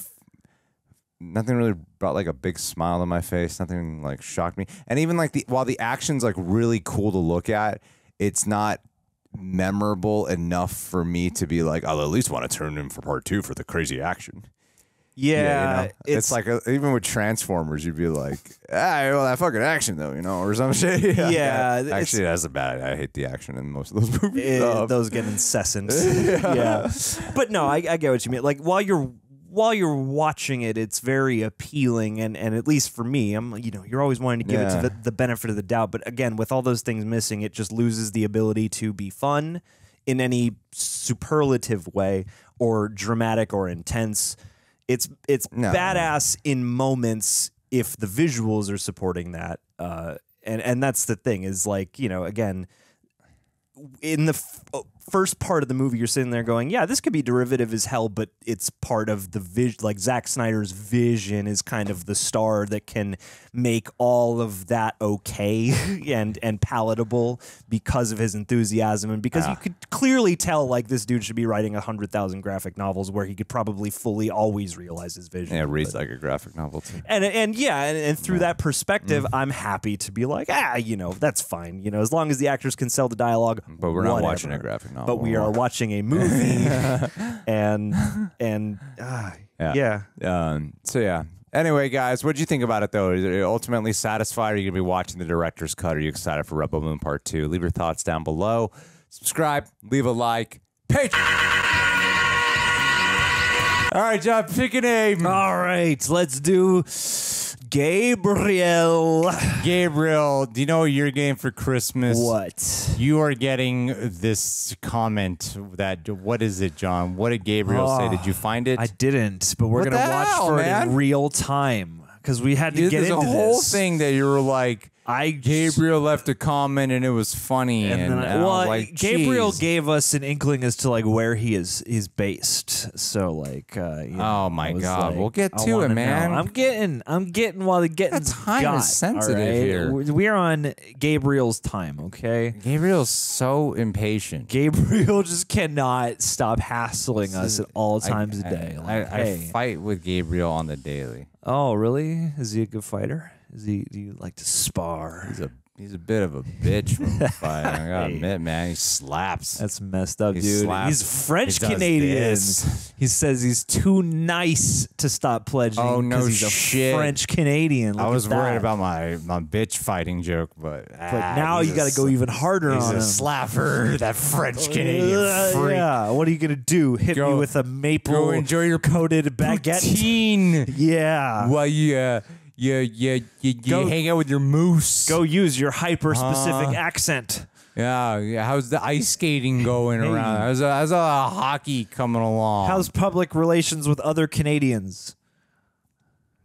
Nothing really brought like a big smile to my face. Nothing like shocked me. And even like the while the action's like really cool to look at, it's not memorable enough for me to be like, I'll at least want to turn in for part two for the crazy action. Yeah, you know? it's, like a, even with Transformers, you'd be like, ah, well, that fucking action though, you know, or some shit. Yeah, it's- actually, that's a bad. I hate the action in most of those movies. Eh, Um, those get incessant. Yeah. yeah. But no, I, I get what you mean. Like while you're while you're watching it, it's very appealing and, and at least for me, I'm you know, you're always wanting to give it to the, the benefit of the doubt. But again, with all those things missing, it just loses the ability to be fun in any superlative way or dramatic or intense. It's it's No. badass in moments if the visuals are supporting that. Uh, and and that's the thing is like you know again in the first part of the movie, you're sitting there going, "Yeah, this could be derivative as hell," but it's part of the vision. Like Zack Snyder's vision is kind of the star that can make all of that okay and and palatable because of his enthusiasm and because you Ah. could clearly tell like this dude should be writing a hundred thousand graphic novels where he could probably fully always realize his vision. yeah, reads like a graphic novel too. And and yeah, and, and through that perspective, Mm. I'm happy to be like, ah, you know, that's fine. You know, as long as the actors can sell the dialogue. But we're not whatever. watching a graphic novel. But we are watching a movie, and and ah, yeah. Um, so yeah. Anyway, guys, what did you think about it though? Is it ultimately satisfied? Are you gonna be watching the director's cut? Are you excited for Rebel Moon Part Two? Leave your thoughts down below. Subscribe, leave a like. Patreon. All right, John, pick a name. All right, let's do Gabriel. Gabriel, do you know your you're for Christmas? What? You are getting this comment that what is it, John? What did Gabriel say? Did you ah, find it? I didn't, but we're What gonna watch hell, for it in real time because we had to Dude, get into a whole this. thing that you were like, I Gabriel left a comment and it was funny, and, And then I, I well, like, Gabriel "Jeez." gave us an inkling as to like where he is is based. So like, uh, you know, Oh, my God. like, We'll get to it, wanna know. man. I'm getting, I'm getting while the getting's time got, is sensitive right? here. We're on Gabriel's time, okay? Gabriel's so impatient. Gabriel just cannot stop hassling us at all times I, a day. I, Like, I, hey. I fight with Gabriel on the daily. Oh, really? Is he a good fighter? Is he? Do you like to spar? He's a he's a bit of a bitch when we fight. I gotta admit, man, he slaps. That's messed up, He dude. slaps. He's French He does Canadian. this. He says he's too nice to stop pledging. Oh, no 'cause he's shit. a French Canadian. I was worried about my, my bitch fighting joke, but But ah, now he's you a got to go sl- even harder He's on a him. slapper, that French Canadian Uh, freak. Yeah. What are you gonna do? Hit me Go- with a maple Go enjoy your coated baguette? poutine. Yeah. While you, uh, you, you, you, you Go- hang out with your moose. Go use your hyper specific Uh, accent. Yeah, yeah. How's the ice skating going Hey. around? How's, uh, how's uh, hockey coming along? How's public relations with other Canadians?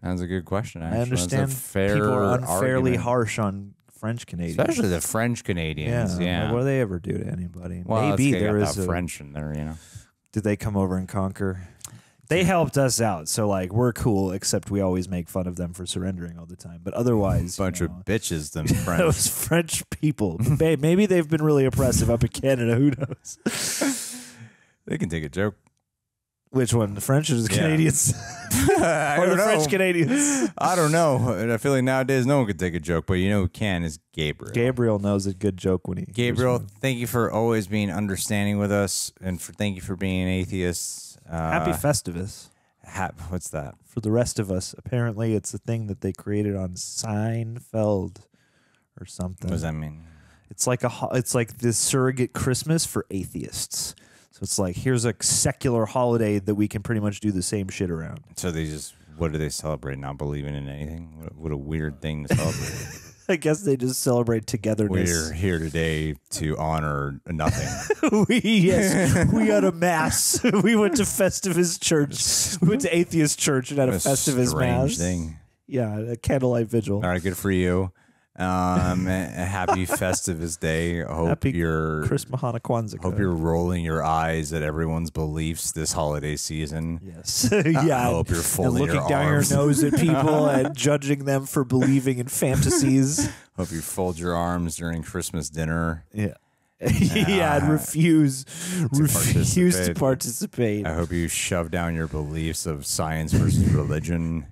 That's a good question. Actually. I That's a understand fair people are unfairly argument. harsh on French Canadians, especially the French Canadians. Yeah. like, what do they ever do to anybody? well, Maybe there is a, French in there, you know. Did they come over and conquer? They helped us out, so like we're cool. Except we always make fun of them for surrendering all the time. But otherwise, you Bunch know, of bitches, them those French. French people. May- Maybe they've been really oppressive up in Canada. Who knows? they can take a joke. Which one, the French or the Yeah. Canadians? I or the don't know. French Canadians? I don't know. I feel like nowadays no one could take a joke, but you know who can is Gabriel. Gabriel knows a good joke when he. Gabriel, thank you for always being understanding with us, and for thank you for being an atheist. Uh, Happy Festivus. hap- what's that? For the rest of us, apparently it's a thing that they created on Seinfeld or something. What does that mean? It's like a ho- it's like this surrogate Christmas for atheists. So it's like here's a secular holiday that we can pretty much do the same shit around. So they just what do they celebrate? Not believing in anything? What what a weird thing to celebrate. I guess they just celebrate togetherness. We're here today to honor nothing. we yes, we had a mass. we went to Festivus Church. We went to Atheist Church and had a, a Festivus strange mass. thing. Yeah, a candlelight vigil. All right, good for you. Um, a happy Festivus Day. Hope Happy you're Christmas Hanukkah Kwanzaa. Hope you're rolling your eyes at everyone's beliefs this holiday season. Yes. yeah. I hope you're and folding looking your down arms. your nose at people and judging them for believing in fantasies. Hope you fold your arms during Christmas dinner. Yeah. yeah, and Uh, refuse refuse to participate. I hope you shove down your beliefs of science versus religion.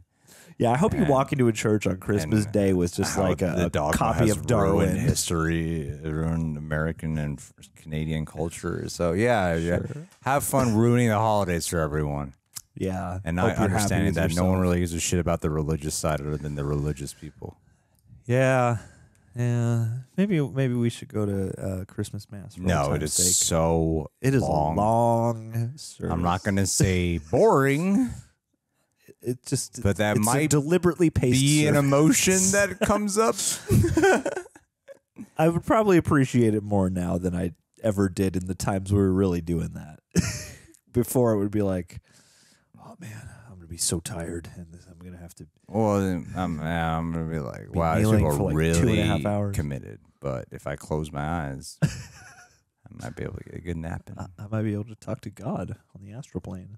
Yeah, I hope you walk into a church on Christmas and Day with just how like the a dogma copy has of ruined Darwin. history, ruined American and Canadian culture. So yeah, yeah, have fun ruining the holidays for everyone. Yeah, and hope not you're happy understanding with that no one really gives a shit about the religious side other than the religious people. Yeah, yeah. Maybe maybe we should go to uh, Christmas mass. For old No, it time's is sake. so. It is long. a long. I'm not going to say boring. It just, but that might deliberately paced be an emotion that comes up. I would probably appreciate it more now than I ever did in the times we were really doing that. Before it would be like, oh man, I'm gonna be so tired, and this, I'm gonna have to. Well, then I'm, I'm gonna be like, Be wow, these people are like two and a really half hours. committed. But if I close my eyes, I might be able to get a good nap in. I, I might be able to talk to God on the astral plane.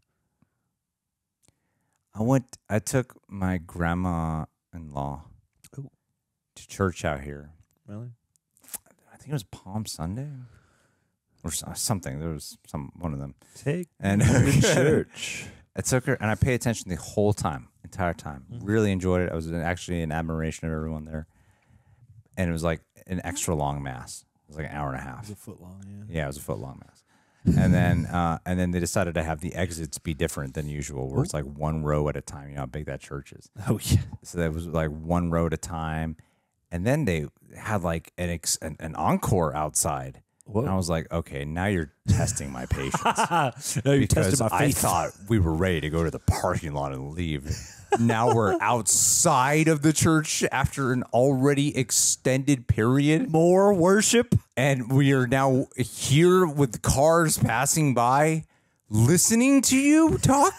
I went. I took my grandma-in-law Ooh. to church out here. Really? I think it was Palm Sunday or so- something. There was some one of them. Take and church. I took her and I paid attention the whole time, entire time. Mm-hmm. Really enjoyed it. I was in- actually in admiration of everyone there, and it was like an extra long mass. It was like an hour and a half. It was a foot long, yeah. Yeah, it was a foot long mass. And then uh, and then they decided to have the exits be different than usual, where it's like one row at a time. You know how big that church is. Oh yeah. So that was like one row at a time, and then they had like an ex- an, an encore outside. And I was like, okay, now you're testing my patience. Now you're because testing my I faith. thought we were ready to go to the parking lot and leave. Now we're outside of the church after an already extended period. More worship. And we are now here with cars passing by, listening to you talk.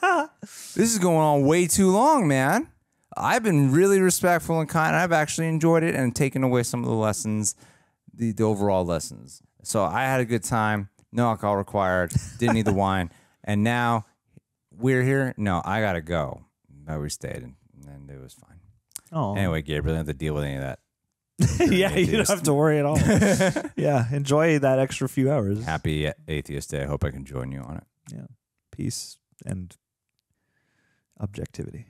this is going on way too long, man. I've been really respectful and kind. I've actually enjoyed it and taken away some of the lessons, the, the overall lessons. So I had a good time. No alcohol required. Didn't need the wine. And now we're here. No, I gotta go. But we stayed and, and it was fine. Oh. Anyway, Gabriel, didn't have to deal with any of that. yeah, you don't have to worry at all. yeah, enjoy that extra few hours. Happy Atheist Day. I hope I can join you on it. Yeah, peace and objectivity.